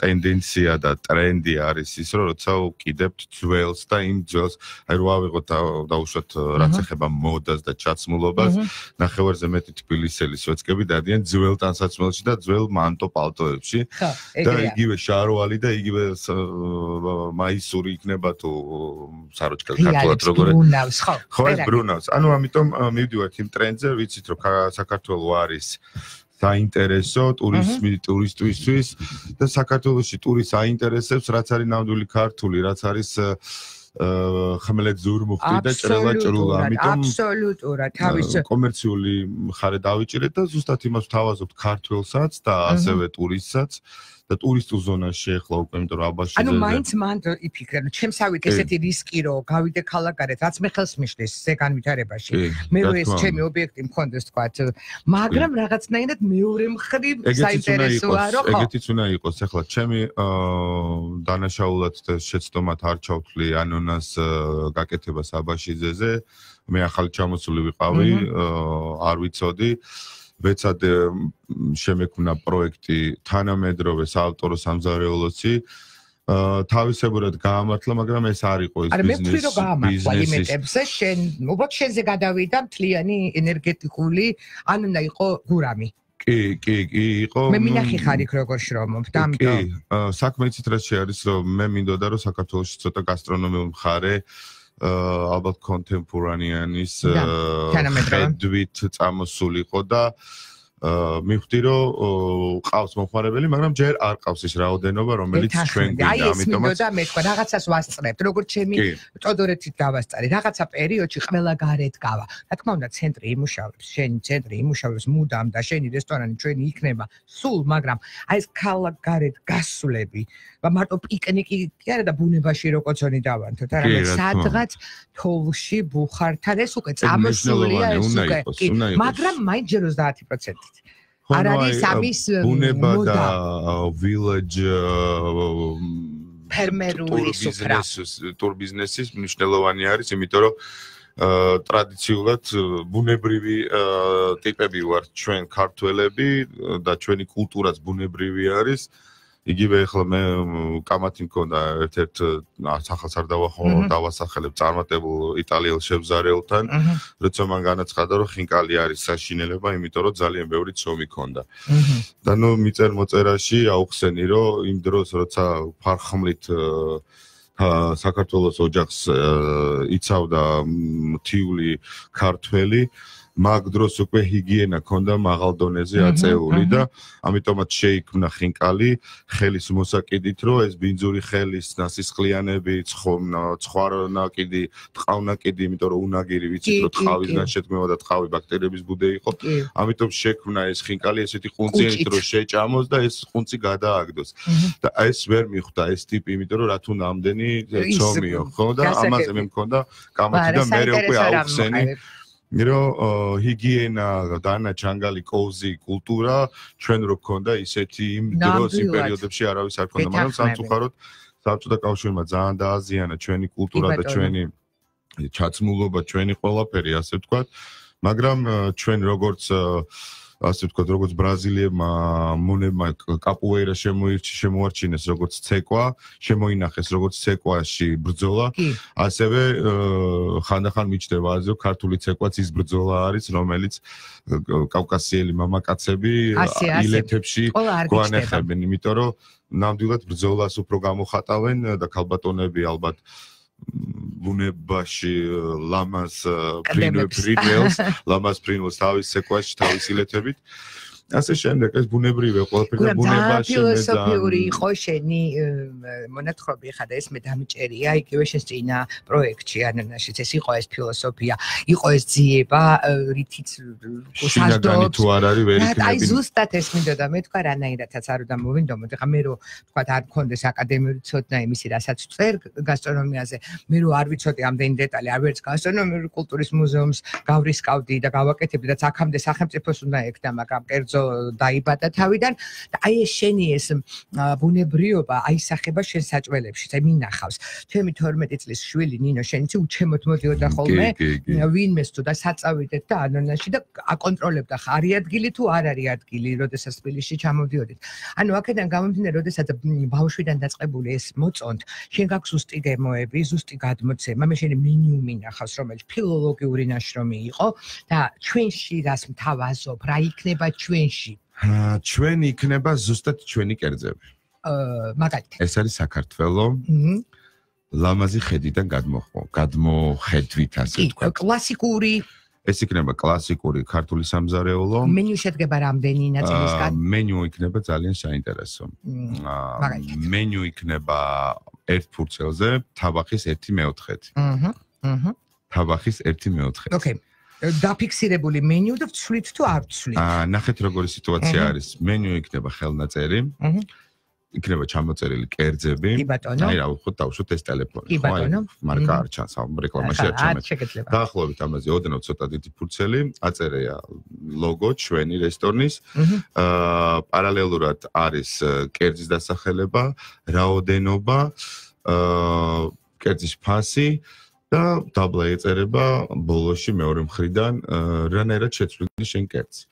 ტენდენცია და ტრენდი არის ის რომ როცა უკიდებთ ძველს და იმ ძველს აი რო ავიღოთ და უშუალოდ რაც ეხება მოდას და ჩაცმულობას ნახევარზე მეტი თბილისელი სვეცკები დადიან ძველ ტანსაცმელში და ძველ ძველ მანტო პალტოებში. და იგივე შარვალი და იგივე მაისური იქნება თუ საროჩკელ ქართულად როგორ ხო ეს ბრუნავს ანუ ამიტომ მივდივართ იმ ტრენდზე ვიცით რომ საქართველოს არის საინტერესო ტურიზმი ტურისტისთვის და საქართველოსი ტურისტს აინტერესებს რაც არის ნამდვილი ქართული რაც არის ხმელეთ ზურმუხტი და ჭრელა ჭრულა ამიტომ აბსოლუტურად თავის კომერციული მხარე დავიჭირეთ და ზუსტად იმას ვთავაზობთ ქართველსაც და ასევე ტურისტსაც და ტურისტულ ზონაში ახლა უკვე იმიტომ რომ აბაში ანუ მაინც მან იფიქრე რომ ჩემს ავით ესეთი რისკი რომ გავიდე ქალაქარეთ რაც მე ხელს მიშლის ზე განვითარებაში. მე რომ ეს ჩემი ობიექტი მქონდეს თქვა მაგრამ რაღაცნაირად მეორე მხრივ საინტერესოა რომ ხო. ეგეთიც უნდა იყოს. ახლა ჩემი დანაშაულად შეცდომათ არ ჩავთვლი ანონას გაკეთებას აბაშიძეზე. მე ახალი ჩამოსული ვიყავი არ ვიცოდი ვეცად შემექმნა პროექტი თანამედროვე საავტორო სამზარეულოცი აა თავისებურად გაამართლა, მაგრამ ეს არ იყო ის ბიზნესი. არა, მე ვფიქრე რომ გაამართლა იმეტებზე, შენ, უბრალოდ შენზე გადავიდა მთლიანი ენერგეტიკული, ანუ უნდა იყო გურამი. კი, კი, კი, იყო. მე მინახი ხარ იქ როგორ შრომობ და ამიტომ. კი, საქმე იცით რა შეარის, რომ მე მინდოდა რომ საქართველოს ცოტა გასტრონომიული მხარე ალბათ კონტემპორანიანის ხედვით წამოსულიყო და მივხვდი რომ ყავს მომხმარებელი, მაგრამ ჯერ არ ყავს ის რაოდენობა, რომელიც ჩვენ გვინდა, ამიტომაც აი ეს მე თქვა, რაღაცას ვასწრებთ, როგორც ჩემი წოდორეთით დავასწარი, რაღაცა პერიოდში ყველა გარეთ გავა. რა თქმა უნდა, ცენტრი იმუშავებს, შენი ცენტრი იმუშავებს მუდამ და შენი რესტორანი ჩვენი იქნება სულ, მაგრამ აი ეს ქალაქ გარეთ გასვლები, მარტო პიკნიკი კი არა და ბუნებაში როკოცონი დავანთოთ, არა, სადღაც თოვლში ბუხართან ეს უკვე წამოსულია ეს უკვე, მაგრამ მაინც ჯერ 30% არ არის ამის ბუნება და village ფერმერული სუფრა. ტურ ბიზნესის მნიშვნელოვანი არის იმიტომ რომ აა ტრადიციულად ბუნებრივი ტიპები ვართ. ჩვენ ქართველები და ჩვენი კულტურაც ბუნებრივი არის იგივე ახლა მე კამათი მქონდა ერთ-ერთ სახელს არ დავახო დავასახელებ წარმატებულ იტალიელ შევზარეულთან როცა მან განაცხადა რომ ხინკალი არის საშინელება იმიტომ რომ ძალიან ბევრი ცომი ქონდა. და ნუ მიწერ მოწერაში აუხსენი რომ იმ დროს როცა ფარხმლით საქართველოს ოჯახს იცავდა თიული ქართველი მაგ დროს უკვე ჰიგიენა ქონდა მაღალ დონეზე აწეული და ამიტომაც შეიქმნა ხინკალი ხელის მოსაკიდით რომ ეს ბინძური ხელის ნასისხლიანები ცხარნაკიდი ტყავნაკიდი იმიტომ რომ უნაგირი ვიცით რომ ტყავისგან შექმნება და ტყავი ბაქტერიების ბუდე იყო. ამიტომ შექმნა ეს ხინკალი ესეთი ყუნწით რომ შეჭამოს და ეს ყუნწი გადააგდოს. და ეს ვერ მიხვდა ეს ტიპი იმიტომ რომ რა თუ ნამდენი ცომიო ხო და ამაზე მე მქონდა კამათი და მე უკვე აუხსენი მირო ჰიგიენა დანა ჩანგალი კოუზი კულტურა ჩვენ რო გქონდა ისეთი იმ დროს იმ პერიოდებში არავის არ ქონდა მაგრამ სამწუხაროდ საბჭოთა კავშირმა ძალიან დააზიანა ჩვენი კულტურა და ჩვენი ჩაცმულობა ჩვენი ყველაფერი ასე ვთქვათ. მაგრამ ჩვენ როგორც ასე ვთქვათ, როგორც ბრაზილიებმა მონებმა კაპუეირა შემოირჩი შემოარჩინეს როგორც ცეკვა, შემოინახეს როგორც ცეკვაში ბრძოლა, ასევე ხანდახან მიჩნდება ასე, რომ ქართული ცეკვაც ის ბრძოლა არის, რომელიც კავკასიელი მამაკაცები ილეთებში გვანახებენ, იმიტომ რომ ნამდვილად ბრძოლას უფრო გამოხატავენ და ქალბატონები ალბათ ბუნებაში ლამას პრინველს ლამას პრინველს თავის სეკვაში თავის ილეთებით ასე შემდეგ ეს ბუნებრივია ყველაფერი და ბუნებაში მე და ფილოსოფიური იყო შენი მონათხრობი ხა და ეს მე დამიჭერია იგივე შენ წინა პროექტში ანანაშიც ეს იყო ეს ფილოსოფია იყო ეს ძიება რითიც გასადო თუ არ არის ვერ იქნები აი ზუსტად ეს მინდოდა მე თქვა რანაირადაც არ უნდა მოვინდომოთ ხა მე რო თქვა არ მქონდეს აკადემიური ცოდნა იმისი რასაც წერ გასტრონომიაზე მე რო არ ვიცოდი ამდენი დეტალი არ ვერც გასტრონომიური კულტურის მუზეუმს გავრისკავდი და გავაკეთებდი და აქამდე სახელმწიფოს უნდა ექნა მაგრამ კერძო დაიბადა თავიდან. და აი ეს შენი ეს ბუნებრიობა აისახება შენ საჭველებში და მინახავს. ჩემი 12 წლის შვილი ნინო შენ იცი უჩემოთ მოდიოდა ხოლმე. ვინმეს თუ და საწავიდეთ და ანანაში და აკონტროლებდა ხარი ადგილი თუ არ არის ადგილი როდესაც თბილისში ჩამოვდიოდით ანუ აქედან გამომდინარე როდესაც ბავშვიდან დაწყებული ეს მოწონთ შენ გაქვს ზუსტი გემოები ზუსტი გადმოცემა მე შენი მენიუ მინახავს რომელიც ფილოლოგიური ნაშრომი იყო და ჩვენში რას მთავაზობ რა იქნება ჩვენ ჩვენში? აა ჩვენი იქნება ზუსტად ჩვენი კერძები. აა მაგალითად. ეს არის საქართველო. აჰა. ლამაზი ხედიდან გადმოხო, გადმოხედვით ასე ვთქვა. კლასიკური ეს იქნება კლასიკური ქართული სამზარეულო. მენიუ შედგება რამდენი ნაწილისგან? მენიუ იქნება ძალიან საინტერესო. მენიუ იქნება ერთ ფურცელზე, თაბახის 1/4. აჰა. აჰა. თაბახის 1/4. ოკეი. დაფიქსირებული მენიუ და ვცვლით თუ არ ვცვლით. აა ნახეთ როგორი სიტუაცია არის. მენიუ იქნება ხელნაწერი. აჰა. იქნება ჩამოწერილი კერძები. კი ბატონო. აი რა ვხოთ დავუშვოთ ეს ტელეფონი. კი ბატონო. მარკა არ ჩანს, ამ რეკლამაში არ ჩამეთ. დაახლოებით ამაზე ოდნავ ცოტა დიდი ფურცელი, აწერია ლოგო ჩვენი რესტორნის. აა პარალელურად არის კერძის დასახელება, რაოდენობა, აა კერძის ფასი. და დაბლა ეწერება ბოლოში მეორე მხრიდან რანაირად შეცვლილი შენ კერცი.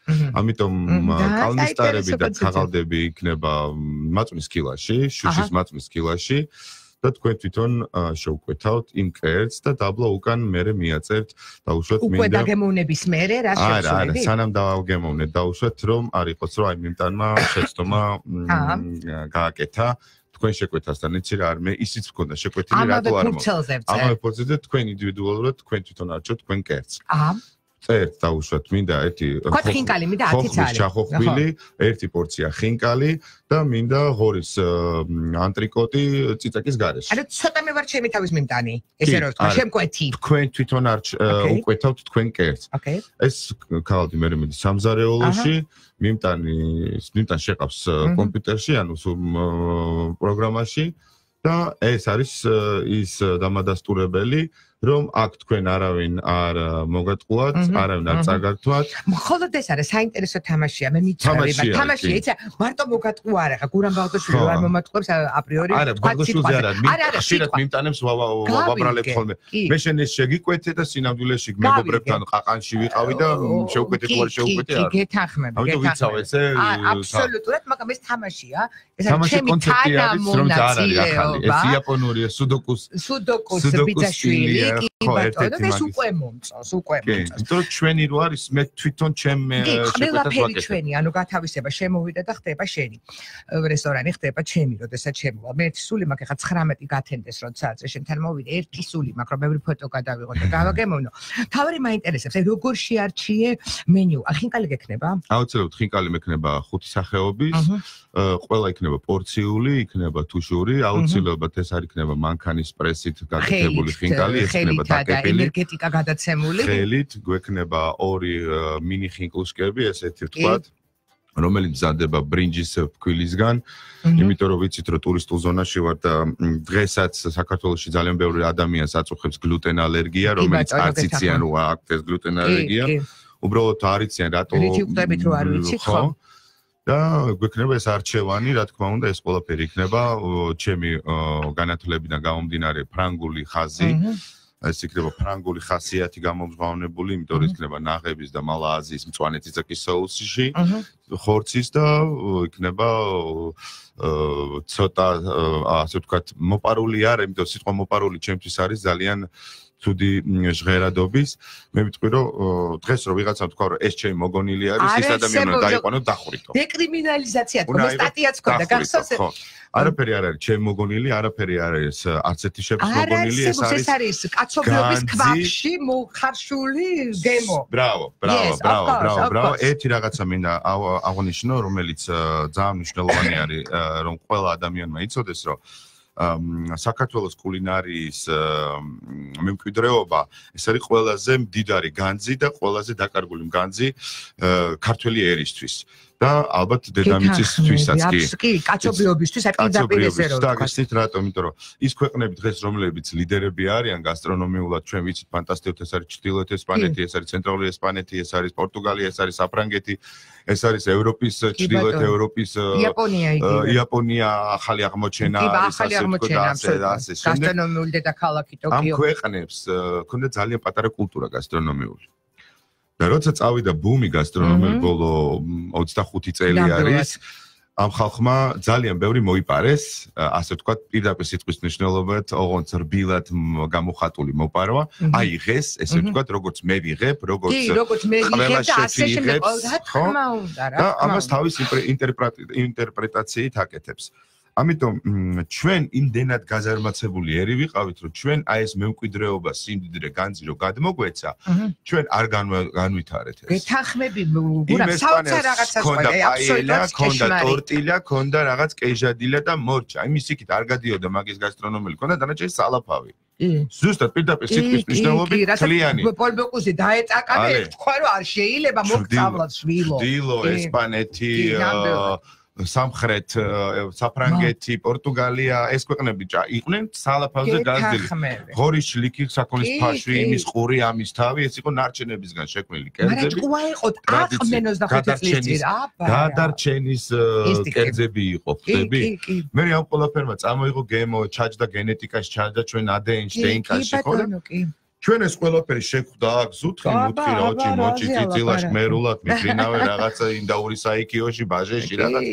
ამიტომ კალნისტარები და ქაღალდები იქნება მაწმის კილაში, შუშის მაწმის კილაში და თქვენ თვითონ შევკვეთავთ იმ კერტს და დაბლა უკან მერე მიაწერთ და უშუალოდ მინდა უკვე დაგემოვნების მერე რა შეცვლები? არა, არა, სანამ დავგემოვნეთ და უშუალოდ რომ არ იყოს რომ აი მიმტანმა შეცდომა გააკეთა თქვენ შეკვეთასთან იცი რა არ მე ისიც მქონდა შეკვეთილი რატო არ მოხდა? ამავე ფურცელზე თქვენ ინდივიდუალურად თქვენ თვითონ არჩევთ თქვენ კერტს აა წერთ დაუშვათ მინდა ერთი ხინკალი მინდა 10 წელი ჩახოხვილი ერთი პორცია ხინკალი და მინდა ღორის ანტრიკოტი ციცაკის გარეშე. ანუ ცოტა მე ვარ ჩემი თავის მიმტანი ესე რომ თქვა შემკვეთი თქვენ თვითონ არ უკვეთავთ თქვენ კერტს ეს ქალდი მე მედი სამზარეულოში მიმტანი მიმტან შეყავს კომპიუტერში ანუ პროგრამაში და ეს არის ის დამადასტურებელი რომ აქ თქვენ არავინ არ მოგატყუათ, არავინ არ წაგართვათ. მხოლოდ ეს არის საინტერესო თამაშია, მე მაგრამ თამაშია, იცი, მარტო მოგატყუ არა, ხა გურამ ბაღდაშვილი არ მომატყუებს აპრიორი. არა, ბაღდაშვილზე არა, ხშირად მიმტანებს ვაბრალებ ხოლმე. მე შენ ეს შეგიკვეთე და სინამდვილეში მეგობრებთან ყაყანში ვიყავი და შევკვეთე თუ არ შევკვეთე არა. კი, გეთანხმები, გეთანხმები. ამიტომ ვიცავ ესე. აბსოლუტურად, მაგრამ ეს თამაშია. ეს არის ჩემი თანამონაწილეობა. ეს იაპონურია, სუდოკუს. სუდოკუს ბიძაშვილი. კი ბატონო ეს უკვე მომწონს უკვე მომწონს. იმიტომ ჩვენი რო არის მე თვითონ ჩემ შეკვეთას ჩვენი ანუ გათავისება შემოვიდა და ხდება შენი. რესტორანი ხდება ჩემი როდესაც შემოვა მე სული მაგ ხა 19 გათენდეს როცა შენთან მოვიდე ერთი სული მაგ რომ ბევრი ფოტო გადავიღო და გავაგემოვნო. თავი მაინტერესებს აი როგორ შეარჩიე მენიუ ახინკალი გექნება? აუცილებლად ხინკალი მექნება ხუთი სახეობის ყველა იქნება პორციული იქნება თუშური აუცილებლად ეს არ იქნება მანქანის პრესით გაკეთებული ხინკალი ეს იქნება დაკეპილი. ენერგეტიკა გადაცემული. ხელით გვექნება ორი მინი ხინკლუშკები ესეთი ვთქვათ რომელიც მზადდება ბრინჯის ფქვილისგან. იმიტომ რომ ვიცით რომ ტურისტულ ზონაში ვარ და დღესაც საქართველოსში ძალიან ბევრი ადამიანს აწუხებს გლუტენ ალერგია რომელიც არც იციან რომ აქვს ეს გლუტენ ალერგია. უბრალოდ არ იციან რატო რითი ხვდებით რომ არ ვიცით ხო და გვექნება ეს არჩევანი, რა თქმა უნდა, ეს ყველაფერი იქნება ჩემი განათლებიდან გამომდინარე ფრანგული ხაზი. ეს იქნება ფრანგული ხასიათი გამომჟღავნებული, იმიტომ რომ იქნება ნაღების და მალააზიის მწვანე ციცაკის საუსში, ხორცის და იქნება ცოტა ასე ვთქვათ, მოპარული არ, იმიტომ სიტყვა მოპარული ჩემთვის არის ძალიან აა ცუდი ჟღერადობის. მე ვიტყვი რომ დღეს რომ ვიღაცა თქვა რომ ეს ჩემი მოგონილი არის, ის ადამიანი უნდა დაიყვანო დახვრიტო. დეკრიმინალიზაცია თქო, სტატიაც თქო და გახსოვს არაფერი არ არის ჩემ მოგონილი, არაფერი არ არის არც ერთი შეფს მოგონილი, ეს არის ეს არის კაცობრიობის ქვაბში მოხარშული გემო. ბრავო, ბრავო, ბრავო, ბრავო, ბრავო. ერთი რაღაცა მინდა აღნიშნო, რომელიც ძალიან მნიშვნელოვანი არის, რომ ყველა ადამიანმა იცოდეს, რომ საქართველოს კულინარიის მემკვიდრეობა ეს არის ყველაზე მდიდარი განძი და ყველაზე დაკარგული განძი ქართული ერისთვის. და ალბათ დედამიწისთვისაც კი. კი, კაცობრიობისთვის აკიდაპირ ესე რომ. და გასით რატომ? იმიტომ რომ ის ქვეყნები დღეს რომლებიც ლიდერები არიან გასტრონომიულად, ჩვენ ვიცით ფანტასტიკოდ ეს არის ჩრდილოეთ ესპანეთი, ეს არის ცენტრალური ესპანეთი, ეს არის პორტუგალია, ეს არის საფრანგეთი, ეს არის ევროპის ჩრდილოეთ ევროპის იაპონია იგი. იაპონია ახალი აღმოჩენა არის ასე ვთქვათ და ასე. გასტრონომიული დედაქალაქი ტოკიო. ამ ქვეყნებს ქონდა ძალიან პატარა კულტურა გასტრონომიული. და როცა წავიდა ბუმი გასტრონომიული ბოლო 25 წელი არის ამ ხალხმა ძალიან ბევრი მოიპარეს, ასე ვთქვათ, პირდაპირ სიტყვის მნიშვნელობად, ოღონდ რბილად გამოხატული მოპარვა. აიღეს, ესე ვთქვათ, როგორც მე ვიღებ, როგორც კი, როგორც მე ვიღებ და ასე შემდეგ, რა თქმა უნდა, რა. და ამას თავის ინტერპრეტაციით აკეთებს. ამიტომ ჩვენ იმდენად გაზარმაცებული ერი ვიყავით, რომ ჩვენ აი ეს მემკვიდრეობა სიმდიდრე განძი რო გადმოგვეცა, ჩვენ არ განვითარეთ ეს. გეთანხმები, გურა საოცარ რაღაცას ყოლა, აბსოლუტურად ქონდა ტორტილა, ქონდა რაღაც კეჟადილა და მორჩა. იმის იქით არ გადიოდა მაგის გასტრონომელი, ქონდა დანარჩენი სალაფავი. ზუსტად პირდაპირ სიტყვის მნიშვნელობით თლიანი. პოლბეკუსი დაეწაკა და თქვა რომ არ შეიძლება მოგწავლოთ შვილო. დილო ესპანეთი სამხრეთ საფრანგეთი, პორტუგალია, ეს ქვეყნები იყვნენ სალაფავზე გაზრდილი. ღორის ლიკი საქონის ფაშვი, იმის ყური, ამის თავი, ეს იყო ნარჩენებისგან შექმნილი კერძები. მაგრამ ყვა იყო აყმენოს და ხეთწლის გადარჩენის კერძები იყო, ხდები? მე ამ ყველაფერმა წამოიღო გემო, ჩაჯდა გენეტიკაში, ჩაჯდა ჩვენ ADN-ში, DNK-ში, ხო? ჩვენ ეს ყველაფერი შეხვდა აქ ზუთხი მუთხი როჩი მოჩი ციცილა შმერულად მიფრინავე რაღაცა ინდაური საიქიოში ბაჟეში რაღაც.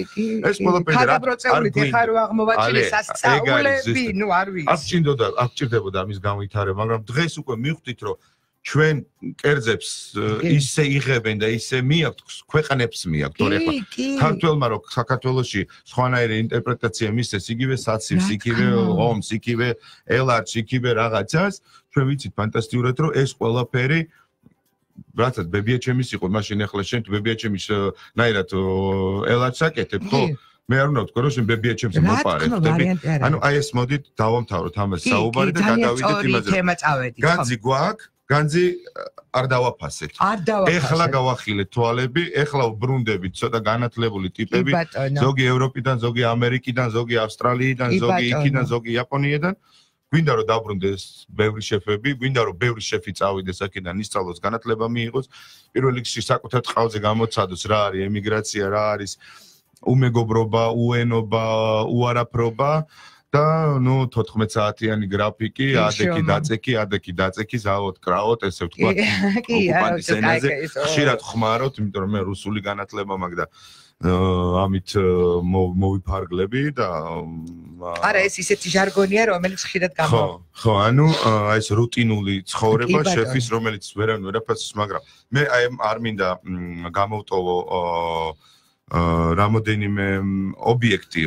ეს ყველაფერი რა არ გიხარო აღმოვაჩინე სასწაულები ნუ არ ვიცი. აქ ჭირდება აქ ჭირდებოდა ამის განვითარება მაგრამ დღეს უკვე მიხვდით რომ ჩვენ კერძებს ისე იღებენ და ისე მიაქვს ქვეყნებს მიაქვს თორე ხო ქართველმა რო საქართველოსში სხვანაირი ინტერპრეტაცია მისცეს იგივე საცივს იგივე ომს იგივე ელარჩ იგივე რაღაცას ჩვენ ვიცით ფანტასტიკურად რომ ეს ყველაფერი რასაც ბებიაჩემის იყო მაშინ ახლა შენ თუ ბებიაჩემის ნაირად ელარჩს აკეთებ ხო მე არ უნდა ვთქვა რომ შენ ბებიაჩემს მოპარე ხდები ანუ აი ეს მოდით დავამთავროთ ამას საუბარი და გადავიდეთ იმაზე განძი გვაქვს განძი არ დავაფასეთ. არ დავაფასეთ. ეხლა გავახილეთ თვალები, ეხლა ვბრუნდებით ცოტა განათლებული ტიპები, ზოგი ევროპიდან, ზოგი ამერიკიდან, ზოგი ავსტრალიიდან, ზოგი იქიდან, ზოგი იაპონიიდან. გვინდა რომ დაბრუნდეს ბევრი შეფები, გვინდა რომ ბევრი შეფი წავიდეს აქედან, ისწავლოს განათლება მიიღოს. პირველ რიგში საკუთარ წყალზე გამოცადოს რა არის ემიგრაცია, რა არის უმეგობრობა, უენობა, უარაფრობა. და ნუ 14 საათიანი გრაფიკი, ადექი დაწეკი, ადექი დაწეკი, ზაოთ კრავოთ, ესე ვთქვა. ოკუპანტის ენაზე ხშირად ხმარობთ, იმიტომ რომ მე რუსული განათლება მაქვს და ამით მოვიფარგლები და არა ეს ისეთი ჟარგონია რომელიც ხშირად გამო ხო ხო ანუ აი ეს რუტინული ცხოვრება შეფის რომელიც ვერან ვერაფერს მაგრამ მე აი არ მინდა გამოვტოვო აა რამოდენიმე ობიექტი,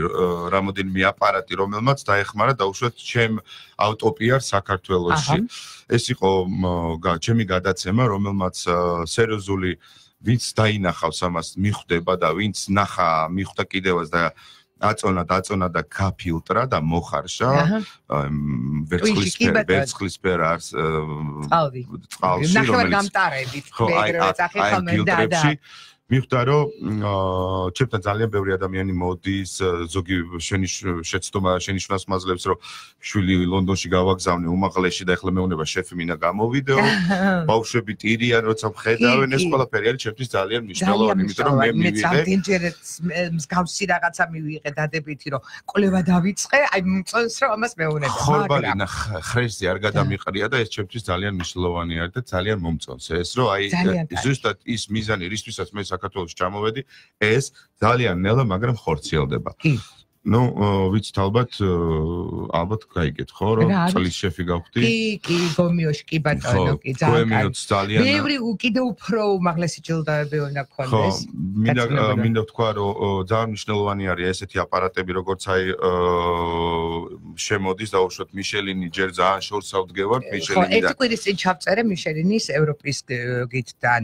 რამოდენიმე აპარატი, რომელმაც დაეხმარა დაუშვათ ჩემ ავტოპიარ საქართველოში. ეს იყო ჩემი გადაცემა, რომელმაც სერიოზული ვინც დაინახავს ამას, მიხვდება და ვინც ნახა, მიხვდა კიდევაც და აწონა, დაწონა და გაფილტრა და მოხარშა. ვერცხლისფერ, ვერცხლისფერ არს წყალში. წყალში, რომელიც ნახევარ გამტარებით, ეგრევე წახი ხომ და და მიხვდა რომ ჩემთან ძალიან ბევრი ადამიანი მოდის ზოგი შენი შეცდომა შენიშნავს მაზლებს რომ შვილი ლონდონში გავაგზავნე უმაღლეში და ეხლა მეუნება შეფი მინდა გამოვიდეო ბავშვები ტირიან როცა მხედავენ ეს ყველაფერი არის ჩემთვის ძალიან მნიშვნელოვანი იმიტომ რომ მე მივიღე მე ძალიან მსგავსი რაღაცა მივიღე დადებითი რომ კვლევა დავიწყე აი მწონს რომ ამას მეუნება ხორბალინა ხრესი არ გადამიყრია და ეს ჩემთვის ძალიან მნიშვნელოვანი არის და ძალიან მომწონს ეს რომ აი ზუსტად ის მიზანი რისთვისაც მე საქართველოს ჩამოვედი, ეს ძალიან ნელა, მაგრამ ხორციელდება. Ну, ვიცით ალბათ, ალბათ გაიგეთ, ხო, რომ წლის შეფი გავხდი? კი, კი, გომიოში კი ბატონო, კი, ძალიან. გომიოც ძალიან. ბევრი უკიდე უფრო უმაღლესი ჯილდოები უნდა გქონდეს. ხო, მინდა მინდა ვთქვა, რომ ძალიან მნიშვნელოვანი არის ესეთი აპარატები, როგორც აი შემოდის დაუშვათ მიშელინი ჯერ ძალიან შორს ავდგევარ მიშელინის. ხო, ერთი კვირის წინ ჩავწერე მიშელინის ევროპის გიდთან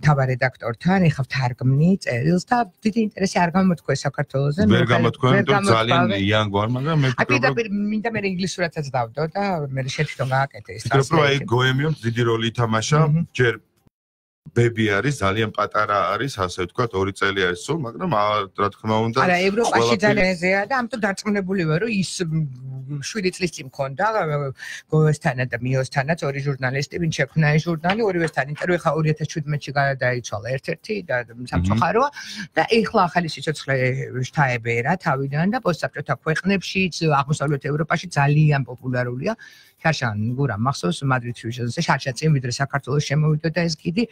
თავა რედაქტორთან, ეხავ თარგმნი წერილს და დიდი ინტერესი არ გამოთქვა საქართველოსზე. ვერ გამოთქვა გამოსვალე. ძალიან იანგვარ, მაგრამ მე ვფიქრობ, რომ პირდაპირ მინდა მე ინგლისურადაც დავდო და მე შეთვითონ გააკეთე ის ტრანსლაცია. ვფიქრობ, რომ აი გოემიუმს დიდი როლი ითამაშა ჯერ ბები არის ძალიან პატარა არის ასე ვთქვათ 2 წელი არის სულ მაგრამ რა თქმა უნდა არა ევროპაში ძალიან ეზეა და ამიტომ დარწმუნებული ვარ რომ ის 7 წლის წინ მქონდა გოესთანა და მიოსთანაც ორი ჟურნალისტი ვინ შექმნა ეს ჟურნალი? ორივესთან ინტერვიუ ხა 2017-ში გადაიცვალა ერთ-ერთი და სამწუხაროა და ეხლა ახალი სიცოცხლე შთაებე რა თავიდან და პოსტსაბჭოთა ქვეყნებშიც აღმოსავლეთ ევროპაში ძალიან პოპულარულია შარშან გურა მახსოვს მადრიდ ფიუჟენზე შარშა წინ ვიდრე საქართველოს შემოვიდა და ეს კიდე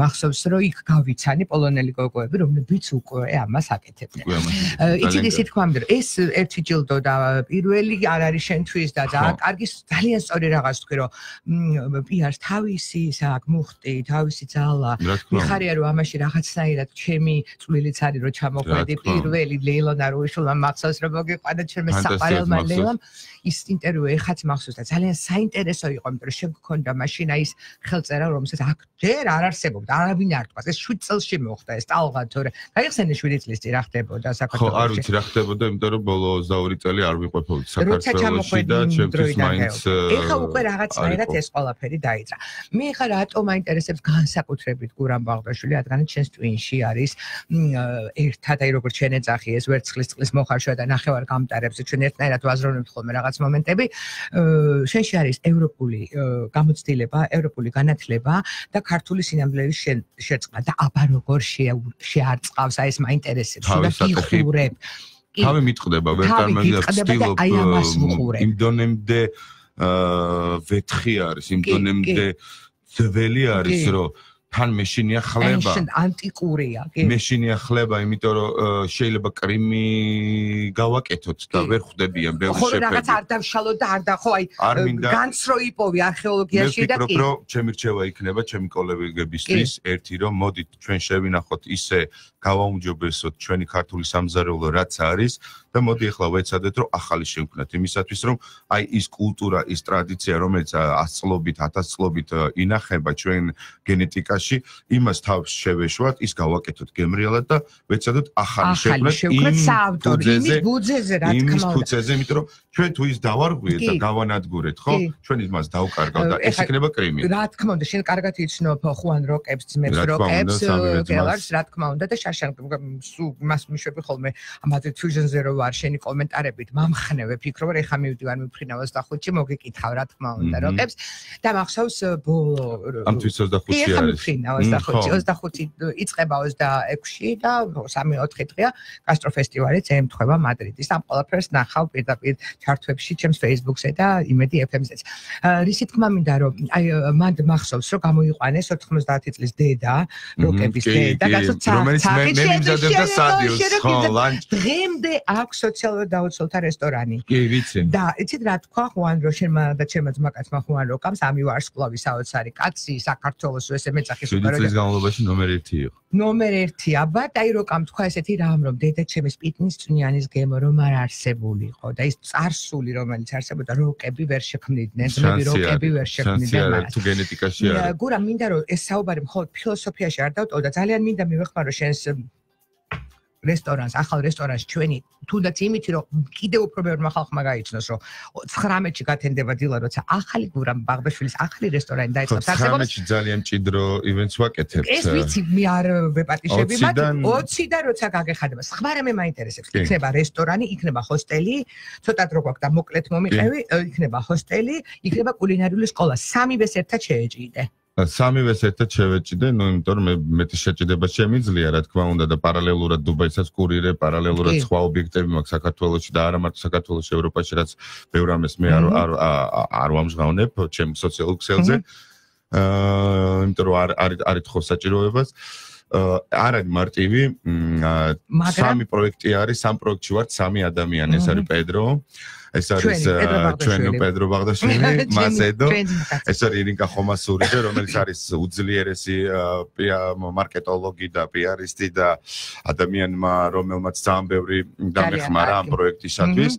მახსოვს რომ იქ გავიცანი პოლონელი გოგოები რომლებიც უკვე ამას აკეთებდნენ. იცით ისე თქვა მე რომ ეს ერთი ჯილდო და პირველი არ არის შენთვის და და კარგი ძალიან სწორი რაღაც თქვი რომ პიარს თავისი საკ მუხტი თავისი ძალა. მიხარია რომ ამაში რაღაცნაირად ჩემი წვლილიც არის რომ ჩამოხვედი პირველი ლეილონა როიშულა მახსოვს რომ მოგიყვანა ჩემი საყარელმა ლეილამ ის ინტერვიუ ეხაც მახსოვს და ძალიან საინტერესო იყო, იმიტომ რომ შეგქონდა მაშინა ის ხელწერა, რომელსაც აქ ჯერ არ არსებობდა, არავინ არ თქვა. ეს 7 წელში მოხდა ეს ტალღა თორე. გაიხსენე 7 წლის წინ რა ხდებოდა საქართველოში? ხო, არ ვიცი რა ხდებოდა, იმიტომ რომ ბოლო 22 წელი არ ვიყვეფობდი საქართველოში და ჩემთვის მაინც ეხა უკვე რაღაცნაირად ეს ყველაფერი დაიძრა. მე ხა რატო მაინტერესებს განსაკუთრებით გურამ ბაღდაშვილი, რადგან ჩვენს ტვინში არის ერთად აი როგორც ჩვენ ეძახი ეს ვერცხლის წყლის მოხარშვა და ნახევარ გამტარებს ჩვენ ერთნაირად ვაზროვნებთ ხოლმე რაღაც მომენტები. შენში ჩვენში არის ევროპული გამოცდილება, ევროპული განათლება და ქართული სინამდვილეების შეწყდა და აბა როგორ შეარწყავს აი ეს მაინტერესებს და გიხურებ. თავი მიტყდება ვერ წარმოგიდგენთ ვცდილობ იმ დონემდე აა ვეთხი არის იმ დონემდე ძველი არის რომ თან მეშინია ხლება. ანტიკურია, კი. მეშინია ხლება, იმიტომ რომ შეიძლება კრიმი გავაკეთოთ და ვერ ხვდებიან ბევრი შეფერდი. ხო, რაღაც არ დავშალოთ და არ და ხო აი განცრო იპოვი არქეოლოგიაში და კი. მე ვფიქრობ, რომ ჩემი რჩევა იქნება ჩემი კოლეგებისთვის ერთი რომ მოდით ჩვენ შევინახოთ ისე გავაუმჯობესოთ ჩვენი ქართული სამზარეულო რაც არის და მოდი ახლა ვეცადეთ რომ ახალი შევქმნათ იმისათვის რომ აი ის კულტურა, ის ტრადიცია რომელიც ასწლობით, ათასწლობით ინახება ჩვენ გენეტიკაში, იმას თავს შევეშვათ, ის გავაკეთოთ გემრიელად და ვეცადოთ ახალი შევქმნათ იმის ბუძეზე, რა თქმა უნდა. იმის ბუძეზე, იმიტომ რომ ჩვენ თუ ის დავარღვიეთ და გავანადგურეთ, ხო? ჩვენ იმას დავკარგავთ და ეს იქნება კრიმი. რა თქმა უნდა, შენ კარგად იცნობ ხუან როკებს, ძმებს როკებს, გელარს, რა თქმა უნდა და შაშან სულ მას მიშვები ხოლმე ამაზე fusion-ზე რო ვარ შენი კომენტარებით მამხნევე ფიქრობ რომ ეხა მივდივარ მიფრინავ 25-ში მოგეკითხავ რა თქმა უნდა როკებს. და მახსოვს ბოლო ამ თვის 25-ში არის. მიფრინავ 25-ში 25 იწება 26-ში და 3-4 დღეა გასტროფესტივალიც ემთხვევა მადრიდის ამ ყველაფერს ნახავ პირდაპირ ჩარტვებში ჩემს Facebook-ზე და იმედი FM-ზეც რისი თქმა მინდა რომ აი მანდ მახსოვს რომ გამოიყვანეს 90 წლის დედა როკების დედა გასოცა რომელიც მე მიმზადებდა სადიოს ხო ლანჩ დღემდე აქვს სოციალურ დაუცველთა რესტორანი. კი, ვიცი. და იცით რა თქვა ხუან რო შენმა და ჩემმა ძმაკაცმა ხუან რო კამს ამი ვარსკვლავი საოცარი კაცი საქართველოს ესე მეცახის უკვე რო ის განმავლობაში ნომერ 1 იყო. ნომერ 1 აბა და აი რო კამ თქვა ესეთი რამ რომ დედა ჩემი სპიტნის წვნიანის გემო რომ არ არსებულიყო და ის წარსული რომელიც არსებობდა როკები ვერ შექმნიდნენ ძმები როკები ვერ შექმნიდნენ მაგრამ თუ გენეტიკაში არის. გურა მინდა რომ ეს საუბარი მხოლოდ ფილოსოფიაში არ დავტოვო და ძალიან მინდა მივეხმარო შენს რესტორანს, ახალ რესტორანს ჩვენი თუნდაც იმით რომ კიდე უფრო ბევრი ხალხმა გაიცნოს რომ 19-ში გათენდება დილა როცა ახალი გურამ ბაღბაშვილის ახალი რესტორანი დაიწყებს. არსებობას 19-ში ძალიან ჭიდრო ივენტს ვაკეთებთ ეს ვიცი მე არ ვეპატიშები მათ 20-დან როცა გაგეხადება სხვა რამე მაინტერესებს. იქნება რესტორანი იქნება ჰოსტელი ცოტა დრო გვაქვს და მოკლედ მომიყევი იქნება ჰოსტელი იქნება კულინარიული სკოლა. სამივეს ერთად შეეჭიდე სამივეს ერთად შევეჭიდე, ну, იმიტომ რომ მე მეტი შეჭიდება შემიძლია, რა თქმა უნდა და პარალელურად დუბაისაც კურირე, პარალელურად სხვა ობიექტები მაქვს საქართველოში და არა მარტო საქართველოში, ევროპაში, რაც ბევრ ამას მე არ არ არ ვამჟღავნებ ჩემ სოციალურ ქსელზე. აა, იმიტომ რომ არ არ არ ეთხოვ საჭიროებას. აა, არ არის მარტივი. სამი პროექტი არის, სამ პროექტში ვართ, სამი ადამიანი, ეს არის პედრო. ეს არის ჩვენი პედრო ბაღდაშვილი. მასედო ეს არის ირინკა ხომასურიძე რომელიც არის უძლიერესი მარკეტოლოგი და პიარისტი და ადამიანმა რომელმაც ძალიან ბევრი დამეხმარა ამ პროექტისათვის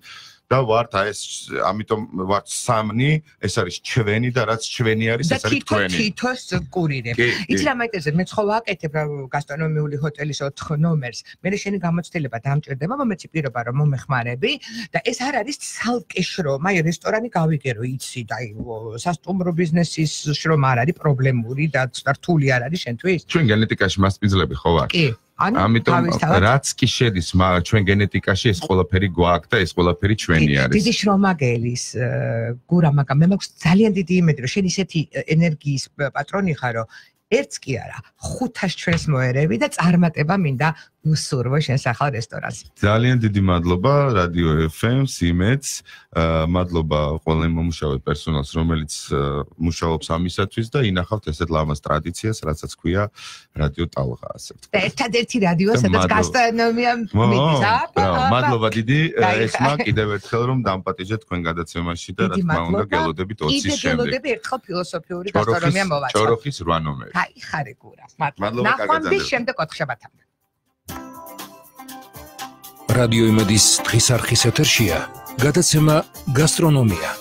და ვართ აი ეს ამიტომ ვართ სამნი ეს არის ჩვენი და რაც ჩვენი არის ეს არის თქვენი. და თითოს კურირებ იცი რა მაინტერესებს მე ხო ვაკეთებ რა გასტრონომიული ჰოტელის 4 ნომერს. მე შენი გამოცდილება დამჭირდება მომეცი პირობა რომ მომეხმარები. და ეს არ არის ცალკე შრომ აი რესტორანი გავიგე რომ იცი და აი სასტუმრო ბიზნესის შრომ არ არის პრობლემური და რთული არ არის შენთვის. ჩვენ გენეტიკაში მასპინძლები ხო ვარ კი ამიტომ რაც კი შედის ჩვენ გენეტიკაში ეს ყველაფერი გვაქვს და ეს ყველაფერი ჩვენი არის. დიდი შრომაგელის გურა მაგა მე მაქვს ძალიან დიდი იმედი რომ შენ ისეთი ენერგიის პატრონი ხარო ერთს კი არა, ხუთას ჩვენს მოერევი და წარმატება მინდა უსურვო შენს ახალ რესტორანს. ძალიან დიდი მადლობა რადიო FM სიმეც. აა მადლობა ყველა მომუშავე პერსონალს, რომელიც მუშაობს ამისათვის და ინახავთ ესეთ ლამაზ ტრადიციას, რასაც ქვია რადიო ტალღა ასე ვთქვათ. ერთადერთი რადიო, სადაც გასტრონომია მიდის, აა? მადლობა დიდი. ეს მა კიდევ ერთხელ რომ დამპატიჟეთ თქვენ გადაცემაში და რა თქმა უნდა გელოდებით 20-ის შემდეგ. გელოდები ერთხელ ფილოსოფიური გასტრონომია მოვაწყო. ჭოროხის 8 ნომერი. აი, ხარე გურა. მადლობა. ნახვამდის შემდეგ 4 შაბათამდე. რადიო იმედის დღის არხის ეთერშია. გადაცემა გასტრონომია